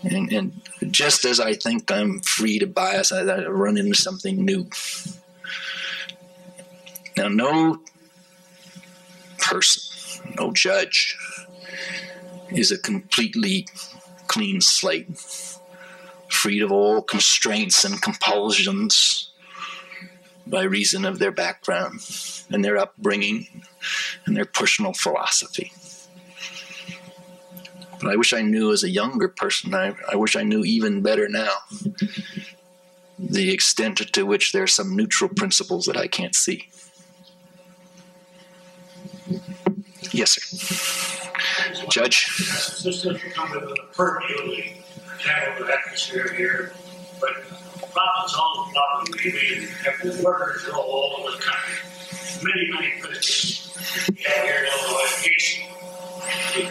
And, and just as I think I'm free to bias, I, I run into something new. Now, no person, no judge is a completely clean slate, freed of all constraints and compulsions by reason of their background and their upbringing and their personal philosophy. But I wish I knew as a younger person, I, I wish I knew even better now the extent to which there are some neutral principles that I can't see. Yes, sir. Judge? This doesn't come with a permeably tangled atmosphere here, but problems all probably we have workers all over the country. Many, many places. Have here in Illinois, We?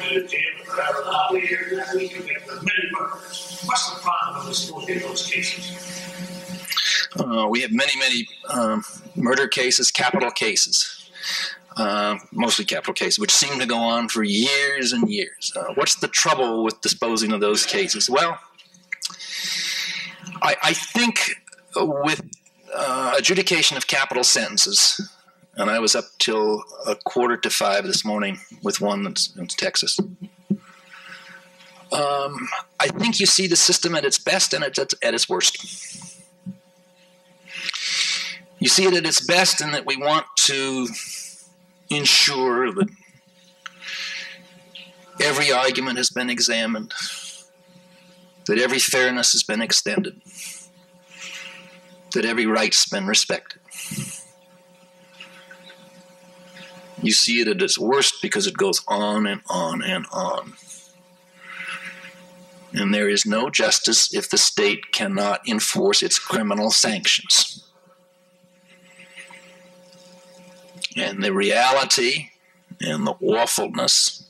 Uh, we have many, many um, murder cases, capital cases. Uh, mostly capital cases, which seem to go on for years and years. Uh, what's the trouble with disposing of those cases? Well, I, I think with uh, adjudication of capital sentences, and I was up till a quarter to five this morning with one that's in Texas. Um, I think you see the system at its best and at its, at its worst. You see it at its best in that we want to ensure that every argument has been examined, that every fairness has been extended, that every right's been respected. You see it at its worst because it goes on and on and on. And there is no justice if the state cannot enforce its criminal sanctions. And the reality and the awfulness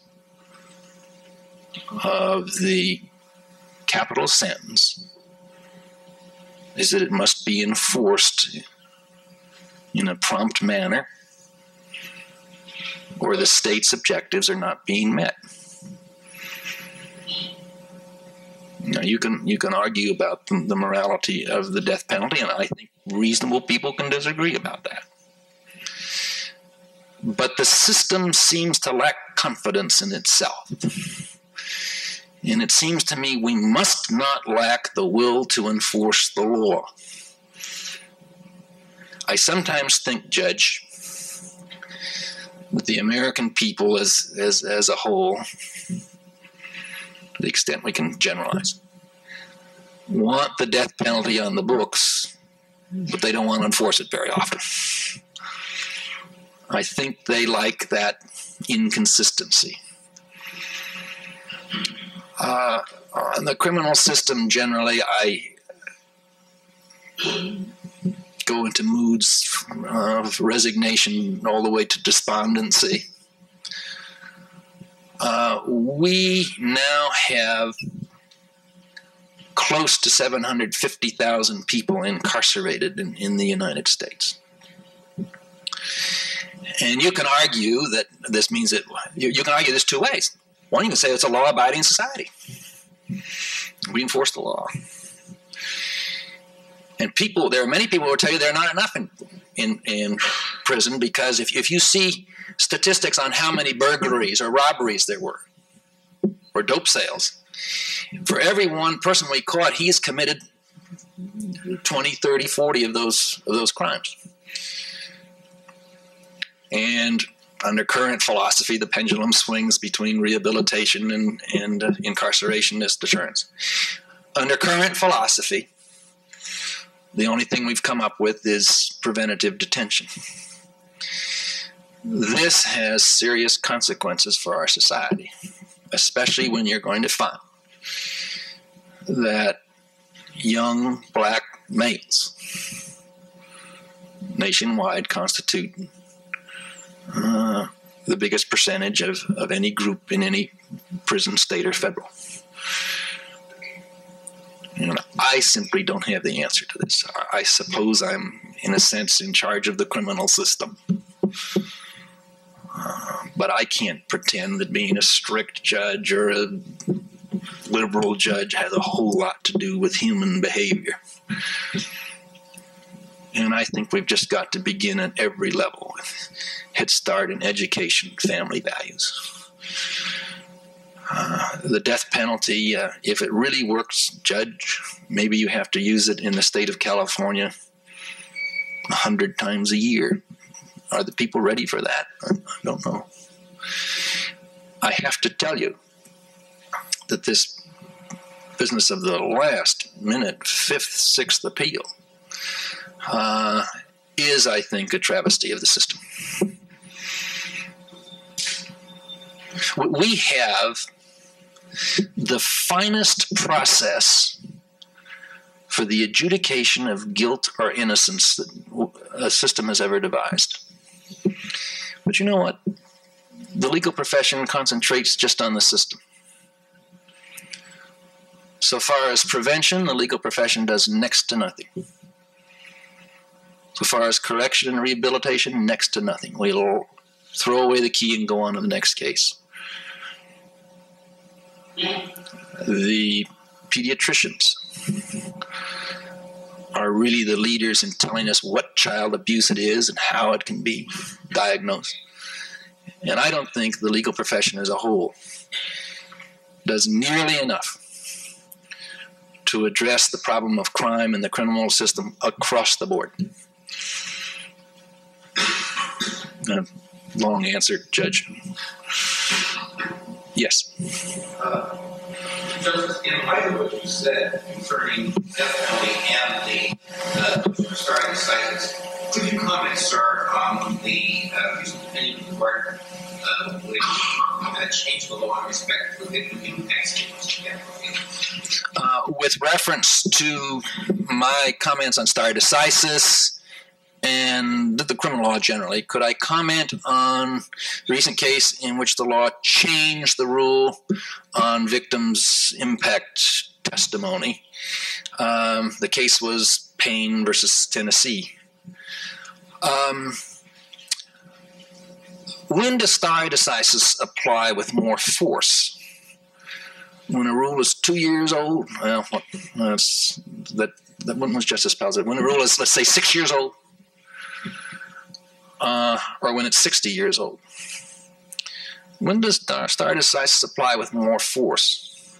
of the capital sentence is that it must be enforced in a prompt manner or the state's objectives are not being met. Now you can you can argue about the morality of the death penalty, and I think reasonable people can disagree about that. But the system seems to lack confidence in itself. And it seems to me we must not lack the will to enforce the law. I sometimes think, Judge, that the American people as, as, as a whole, to the extent we can generalize, want the death penalty on the books, but they don't want to enforce it very often. I think they like that inconsistency. Uh, on the criminal system, generally, I go into moods of resignation all the way to despondency. Uh, we now have close to 750,000 people incarcerated in, in the United States. And you can argue that this means that you, you can argue this two ways. One, you can say it's a law abiding society. We enforce the law. And people, there are many people who will tell you there are not enough in, in, in prison because if, if you see statistics on how many burglaries or robberies there were, or dope sales, for every one person we caught, he's committed 20, 30, 40 of those, of those crimes. And under current philosophy, the pendulum swings between rehabilitation and, and uh, incarceration deterrence. Under current philosophy, the only thing we've come up with is preventative detention. This has serious consequences for our society, especially when you're going to find that young black males nationwide constitute uh, the biggest percentage of, of any group in any prison, state, or federal. You know, I simply don't have the answer to this. I suppose I'm, in a sense, in charge of the criminal system. Uh, but I can't pretend that being a strict judge or a liberal judge has a whole lot to do with human behavior. And I think we've just got to begin at every level Head Start in education, family values. Uh, the death penalty, uh, if it really works, Judge, maybe you have to use it in the state of California a hundred times a year. Are the people ready for that? I, I don't know. I have to tell you that this business of the last minute, fifth, sixth appeal uh, is, I think, a travesty of the system. We have the finest process for the adjudication of guilt or innocence that a system has ever devised. But you know what? The legal profession concentrates just on the system. So far as prevention, the legal profession does next to nothing. So far as correction and rehabilitation, next to nothing. We'll throw away the key and go on to the next case. The pediatricians are really the leaders in telling us what child abuse it is and how it can be diagnosed. And I don't think the legal profession as a whole does nearly enough to address the problem of crime in the criminal system across the board. Uh, long answer, Judge. Yes. Uh, Justice, in light of what you said concerning death penalty and the uh, starting cycles, could you comment, sir, on the uh, recent opinion of the court uh, which uh, changed the law in respect to the victim impact uh, with reference to my comments on stare decisis and the criminal law generally, could I comment on the recent case in which the law changed the rule on victims' impact testimony? Um, the case was Payne versus Tennessee. Um, when does stare decisis apply with more force? When a rule is two years old, well, that, that one was Justice Powell When a rule is, let's say, six years old, uh, or when it's 60 years old. When does stare to apply with more force?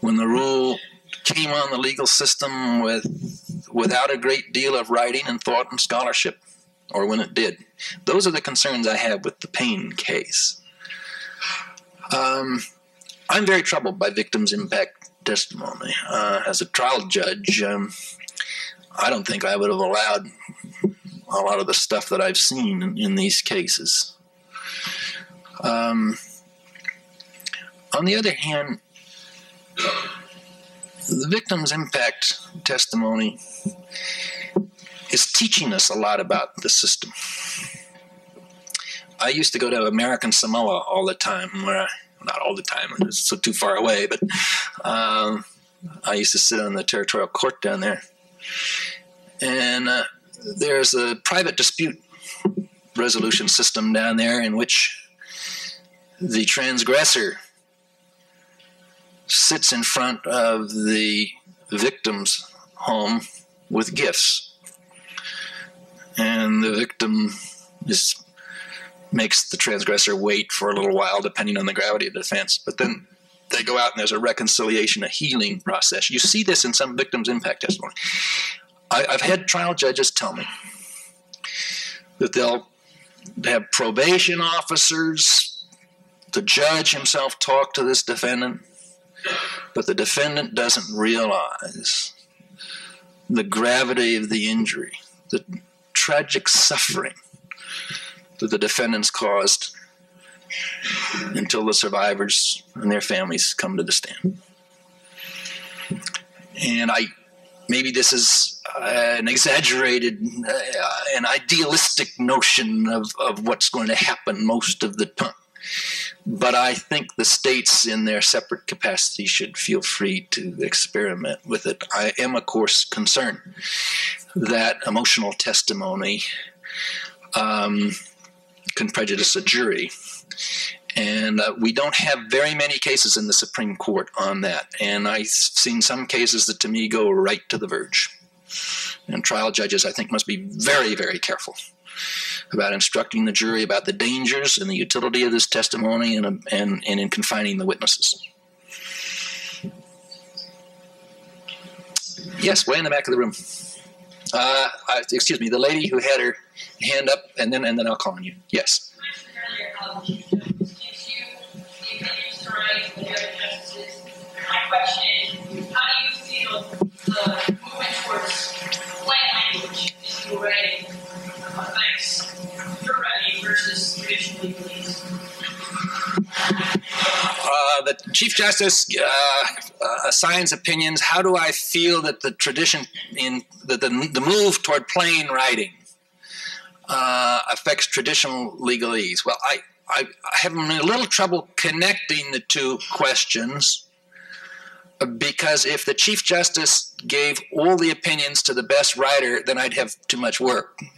When the rule came on the legal system with without a great deal of writing and thought and scholarship, or when it did. Those are the concerns I have with the Payne case. Um, I'm very troubled by victims' impact testimony. Uh, as a trial judge, um, I don't think I would have allowed a lot of the stuff that I've seen in, in these cases. Um, on the other hand, the victim's impact testimony is teaching us a lot about the system. I used to go to American Samoa all the time, where I, not all the time, it's so too far away, but um, I used to sit on the territorial court down there. And uh, there's a private dispute resolution system down there in which the transgressor sits in front of the victim's home with gifts. And the victim is makes the transgressor wait for a little while, depending on the gravity of the offense. But then they go out and there's a reconciliation, a healing process. You see this in some victims' impact testimony. I, I've had trial judges tell me that they'll have probation officers, the judge himself talk to this defendant, but the defendant doesn't realize the gravity of the injury, the tragic suffering that the defendants caused until the survivors and their families come to the stand. And I maybe this is an exaggerated, uh, an idealistic notion of, of what's going to happen most of the time. But I think the states, in their separate capacity, should feel free to experiment with it. I am, of course, concerned that emotional testimony um, can prejudice a jury. And uh, we don't have very many cases in the Supreme Court on that. And I've seen some cases that to me go right to the verge. And trial judges, I think, must be very, very careful about instructing the jury about the dangers and the utility of this testimony and, and, and in confining the witnesses. Yes, way in the back of the room. Uh, uh, excuse me, the lady who had her hand up, and then and then I'll call on you. Yes. My question is, how do you feel the movement towards plain language writing versus the Chief Justice uh, uh, assigns opinions. How do I feel that the tradition in the, the, the move toward plain writing uh, affects traditional legalese? Well, I, I, have a little trouble connecting the two questions because if the Chief Justice gave all the opinions to the best writer, then I'd have too much work. um,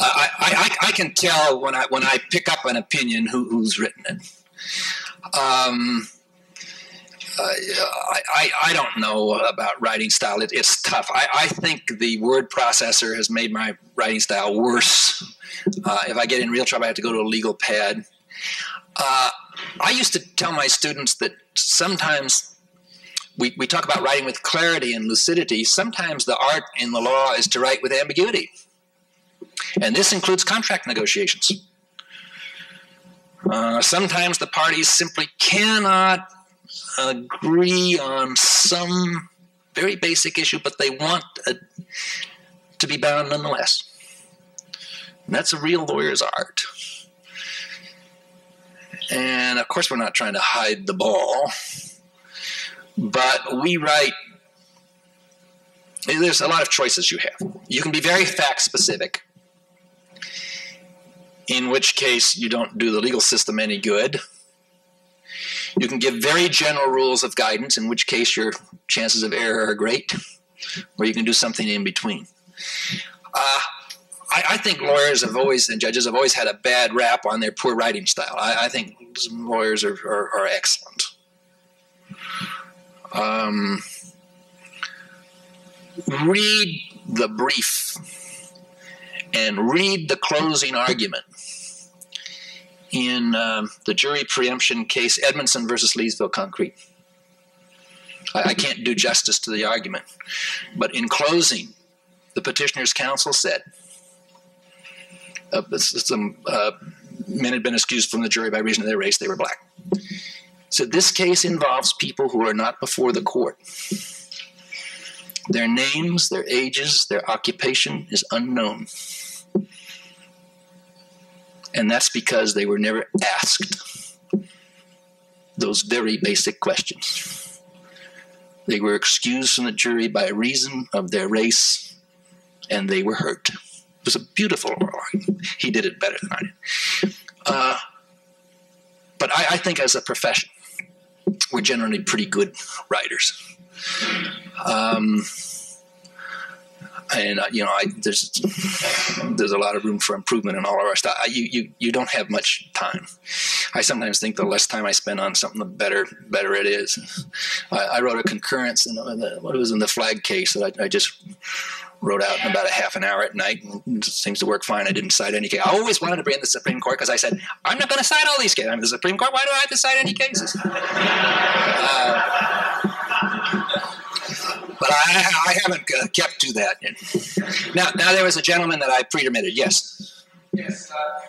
I, I, I, can tell when I when I pick up an opinion who, who's written it. Um, I, I, I, don't know about writing style. It, it's tough. I, I think the word processor has made my writing style worse. Uh, if I get in real trouble, I have to go to a legal pad. Uh, I used to tell my students that sometimes we, we talk about writing with clarity and lucidity. Sometimes the art in the law is to write with ambiguity. And this includes contract negotiations. Uh, sometimes the parties simply cannot agree on some very basic issue, but they want a, to be bound nonetheless. And that's a real lawyer's art. And of course, we're not trying to hide the ball, but we write. There's a lot of choices you have. You can be very fact specific, in which case you don't do the legal system any good. You can give very general rules of guidance, in which case your chances of error are great, or you can do something in between. Uh, I, I, think lawyers have always and judges have always had a bad rap on their poor writing style. I, I think lawyers are, are, are excellent. Um, read the brief and read the closing argument in um, the jury preemption case Edmondson versus Leesville Concrete. I, I can't do justice to the argument, but in closing, the petitioner's counsel said uh, some uh, men had been excused from the jury by reason of their race, they were black. So this case involves people who are not before the court. Their names, their ages, their occupation is unknown. And that's because they were never asked those very basic questions. They were excused from the jury by reason of their race, and they were hurt It was a beautiful oral argument. He did it better than I did. Uh, but I, I, think as a profession, we're generally pretty good writers. Um, and uh, you know, I, there's there's a lot of room for improvement in all of our stuff. I, you you you don't have much time. I sometimes think the less time I spend on something, the better better it is. I, I wrote a concurrence in the, what was in the flag case that I, I just wrote out in about a half an hour at night and seems to work fine. I didn't cite any case. I always wanted to bring in the Supreme Court because I said, I'm not going to cite all these cases. I'm the Supreme Court. Why do I have to cite any cases? Uh, but I, I haven't uh, kept to that. Now, now there was a gentleman that I pre-permitted. Yes. Yes. Uh,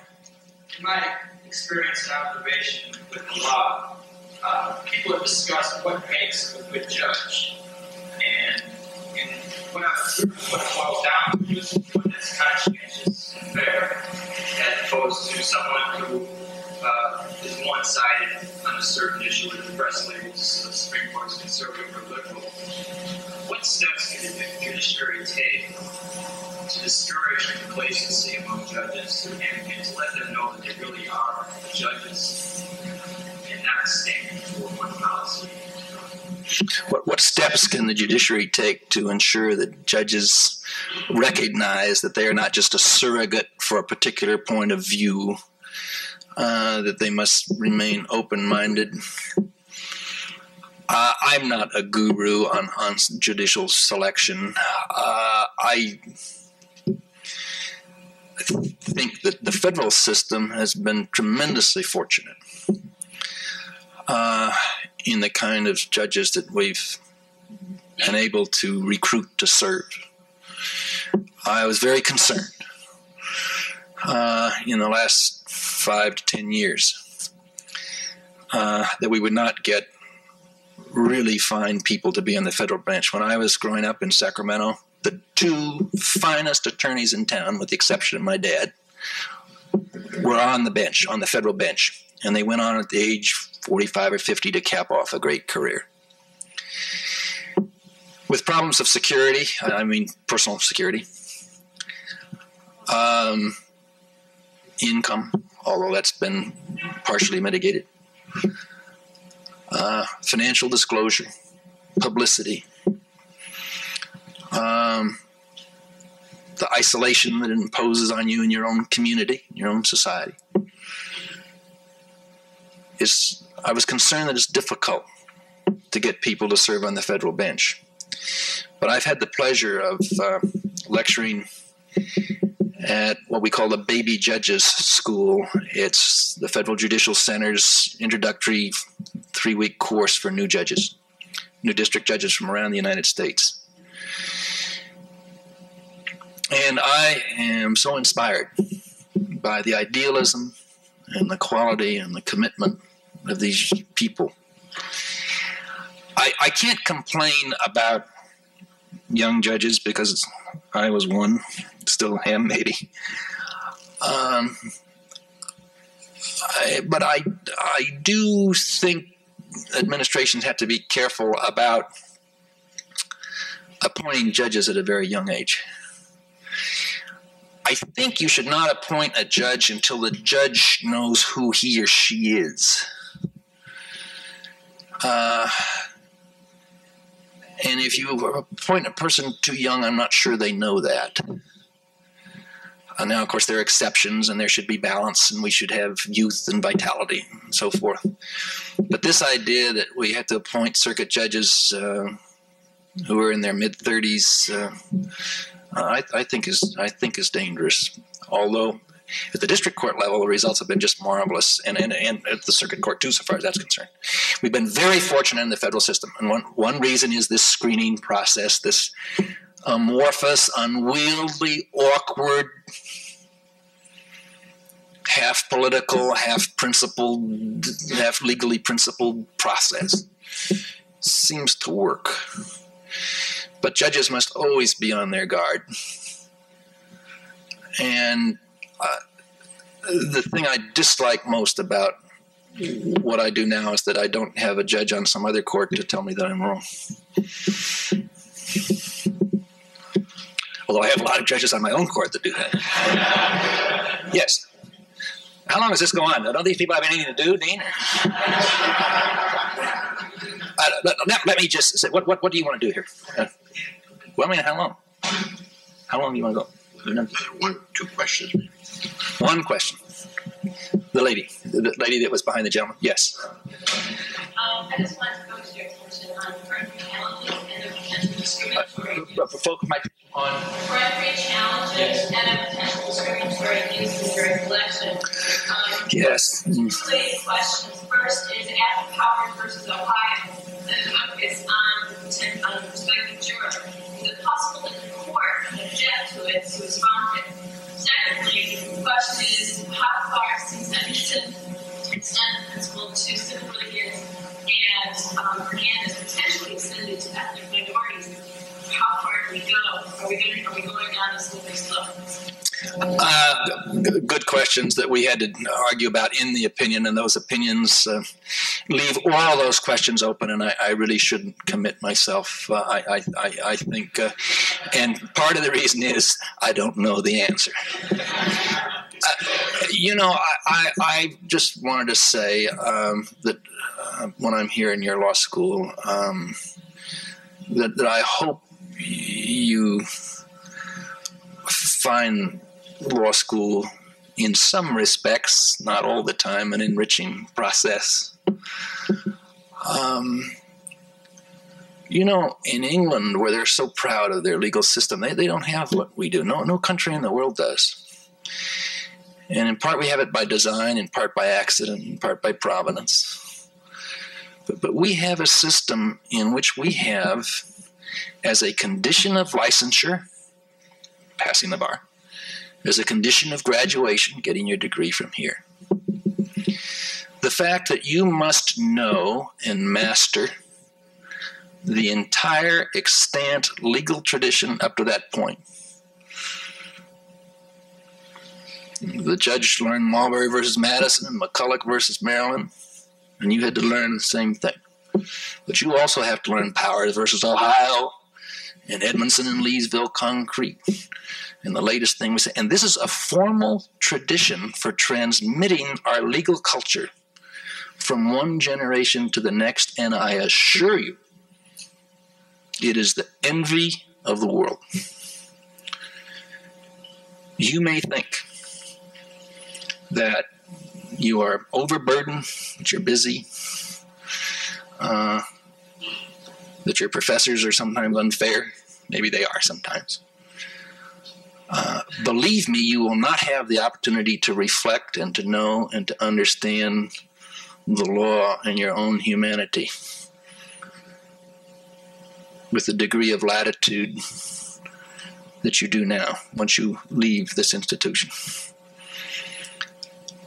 my experience and observation with the law, uh, people have discussed what makes a good judge, and what, I, what boils down to is when this conscientious and fair, as opposed to someone who uh, is one-sided on a certain issue with the press labels, the Supreme Court is conservative or liberal. What steps can the judiciary take to discourage complacency among judges and, and to let them know that they really are judges and not standing for one policy what, what steps can the judiciary take to ensure that judges recognize that they are not just a surrogate for a particular point of view, uh, that they must remain open minded? Uh, I'm not a guru on, on judicial selection. Uh, I think that the federal system has been tremendously fortunate. Uh, in the kind of judges that we've been able to recruit to serve. I was very concerned uh, in the last five to ten years uh, that we would not get really fine people to be on the federal bench. When I was growing up in Sacramento, the two finest attorneys in town, with the exception of my dad, were on the bench, on the federal bench. And they went on at the age 45 or 50 to cap off a great career. With problems of security, I mean personal security, um, income, although that's been partially mitigated, uh, financial disclosure, publicity, um, the isolation that it imposes on you in your own community, your own society. Is I was concerned that it's difficult to get people to serve on the federal bench. But I've had the pleasure of uh, lecturing at what we call the Baby Judges School. It's the Federal Judicial Center's introductory three week course for new judges. new district judges from around the United States. And I am so inspired by the idealism and the quality and the commitment of these people. I, I can't complain about young judges because I was one, still am maybe. Um, I, but I, I do think administrations have to be careful about appointing judges at a very young age. I think you should not appoint a judge until the judge knows who he or she is. Uh, and if you appoint a person too young, I'm not sure they know that. Uh, now, of course, there are exceptions, and there should be balance, and we should have youth and vitality and so forth. But this idea that we have to appoint circuit judges uh, who are in their mid 30s, uh, I, I, think is I think is dangerous. Although at the district court level, the results have been just marvelous, and, and, and at the circuit court too, so far as that's concerned. We've been very fortunate in the federal system, and one, one reason is this screening process, this amorphous, unwieldy, awkward, half political, half principled, half legally principled process. Seems to work. But judges must always be on their guard. And uh, the thing I dislike most about what I do now is that I don't have a judge on some other court to tell me that I'm wrong. Although I have a lot of judges on my own court that do that. yes. How long does this go on? Don't these people have anything to do, Dean? Uh, let, let, let, me just say, what, what, what do you want to do here? Uh, well, I mean, how long? How long do you want to go? One, two questions. One question. The lady, the lady that was behind the gentleman. Yes. Um, I just wanted to go to your attention on current challenges and the potential discriminatory. Uh, folk might on peremptory challenges yes. and a potential discriminatory use during election. Um, yes. Two related questions. First is at Howard versus Ohio, the focus on the on the prospective juror. Is it possible that the court can object to it to respond to Secondly, the question is how far since Edmondson extend the principle to civil litigants and um, Hernandez potentially extended to ethnic minorities? How far do we go? Are we going, are we going down a slippery slope? Uh, good questions that we had to argue about in the opinion, and those opinions uh, leave all those questions open, and I, I really shouldn't commit myself. Uh, I, I, I, think, uh, and part of the reason is I don't know the answer. You know, I, I, just wanted to say um, that uh, when I'm here in your law school, um, that, that I hope you find law school in some respects, not all the time, an enriching process. Um, you know, in England, where they're so proud of their legal system, they, they don't have what we do. No, no country in the world does. And in part, we have it by design, in part by accident, in part by providence. But, but we have a system in which we have, as a condition of licensure, passing the bar, as a condition of graduation, getting your degree from here. The fact that you must know and master the entire extant legal tradition up to that point. The judge learned Marbury versus Madison and McCulloch versus Maryland, and you had to learn the same thing. But you also have to learn Powers versus Ohio and Edmondson and Leesville Concrete and the latest thing we say. And this is a formal tradition for transmitting our legal culture from one generation to the next. And I assure you, it is the envy of the world. You may think that you are overburdened, that you're busy, uh, that your professors are sometimes unfair. Maybe they are sometimes. Uh, believe me, you will not have the opportunity to reflect and to know and to understand the law and your own humanity with the degree of latitude that you do now once you leave this institution.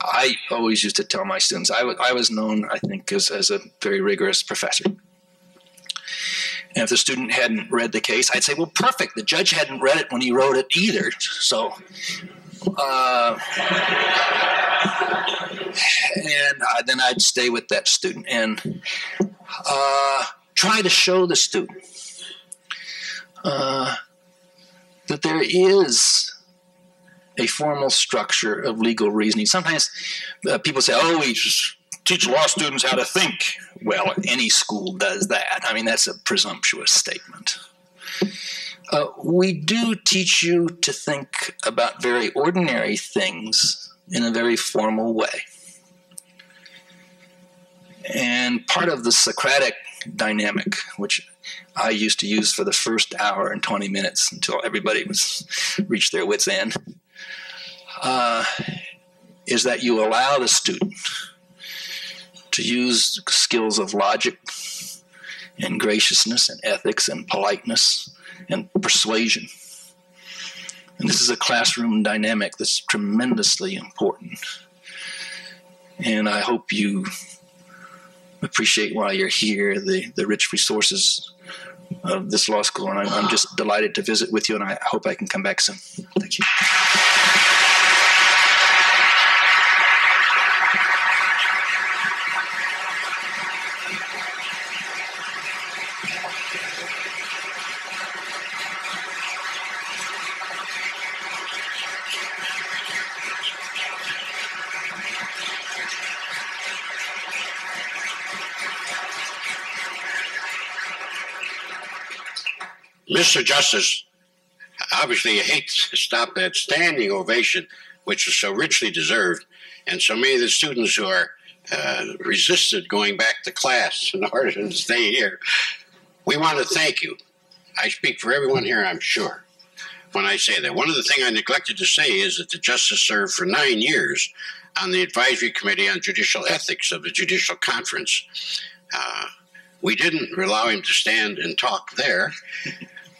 I always used to tell my students, I, w- I was known, I think, as, as a very rigorous professor. And if the student hadn't read the case, I'd say, well, perfect. The judge hadn't read it when he wrote it either. So, uh, and uh, then I'd stay with that student and uh, try to show the student uh, that there is a formal structure of legal reasoning. Sometimes uh, people say, oh, we teach law students how to think. Well, any school does that. I mean, that's a presumptuous statement. Uh, we do teach you to think about very ordinary things in a very formal way. And part of the Socratic dynamic, which I used to use for the first hour and 20 minutes until everybody was reached their wits' end, uh, is that you allow the student to use skills of logic and graciousness and ethics and politeness and persuasion. And this is a classroom dynamic that's tremendously important. And I hope you appreciate why you're here the, the rich resources of this law school. And I'm, I'm just delighted to visit with you, and I hope I can come back soon. Thank you. Mr. Justice, obviously you hate to stop that standing ovation, which is so richly deserved, and so many of the students who are uh, resisted going back to class *laughs* in order to stay here. We want to thank you. I speak for everyone here, I'm sure, when I say that. One of the things I neglected to say is that the justice served for nine years on the advisory committee on judicial ethics of the Judicial Conference. Uh, we didn't allow him to stand and talk there.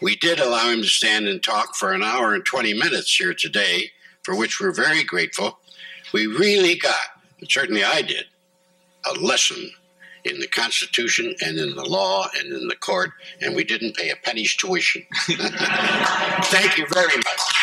We did allow him to stand and talk for an hour and 20 minutes here today, for which we're very grateful. We really got, and certainly I did, a lesson in the Constitution and in the law and in the court, and we didn't pay a penny's tuition. *laughs* Thank you very much.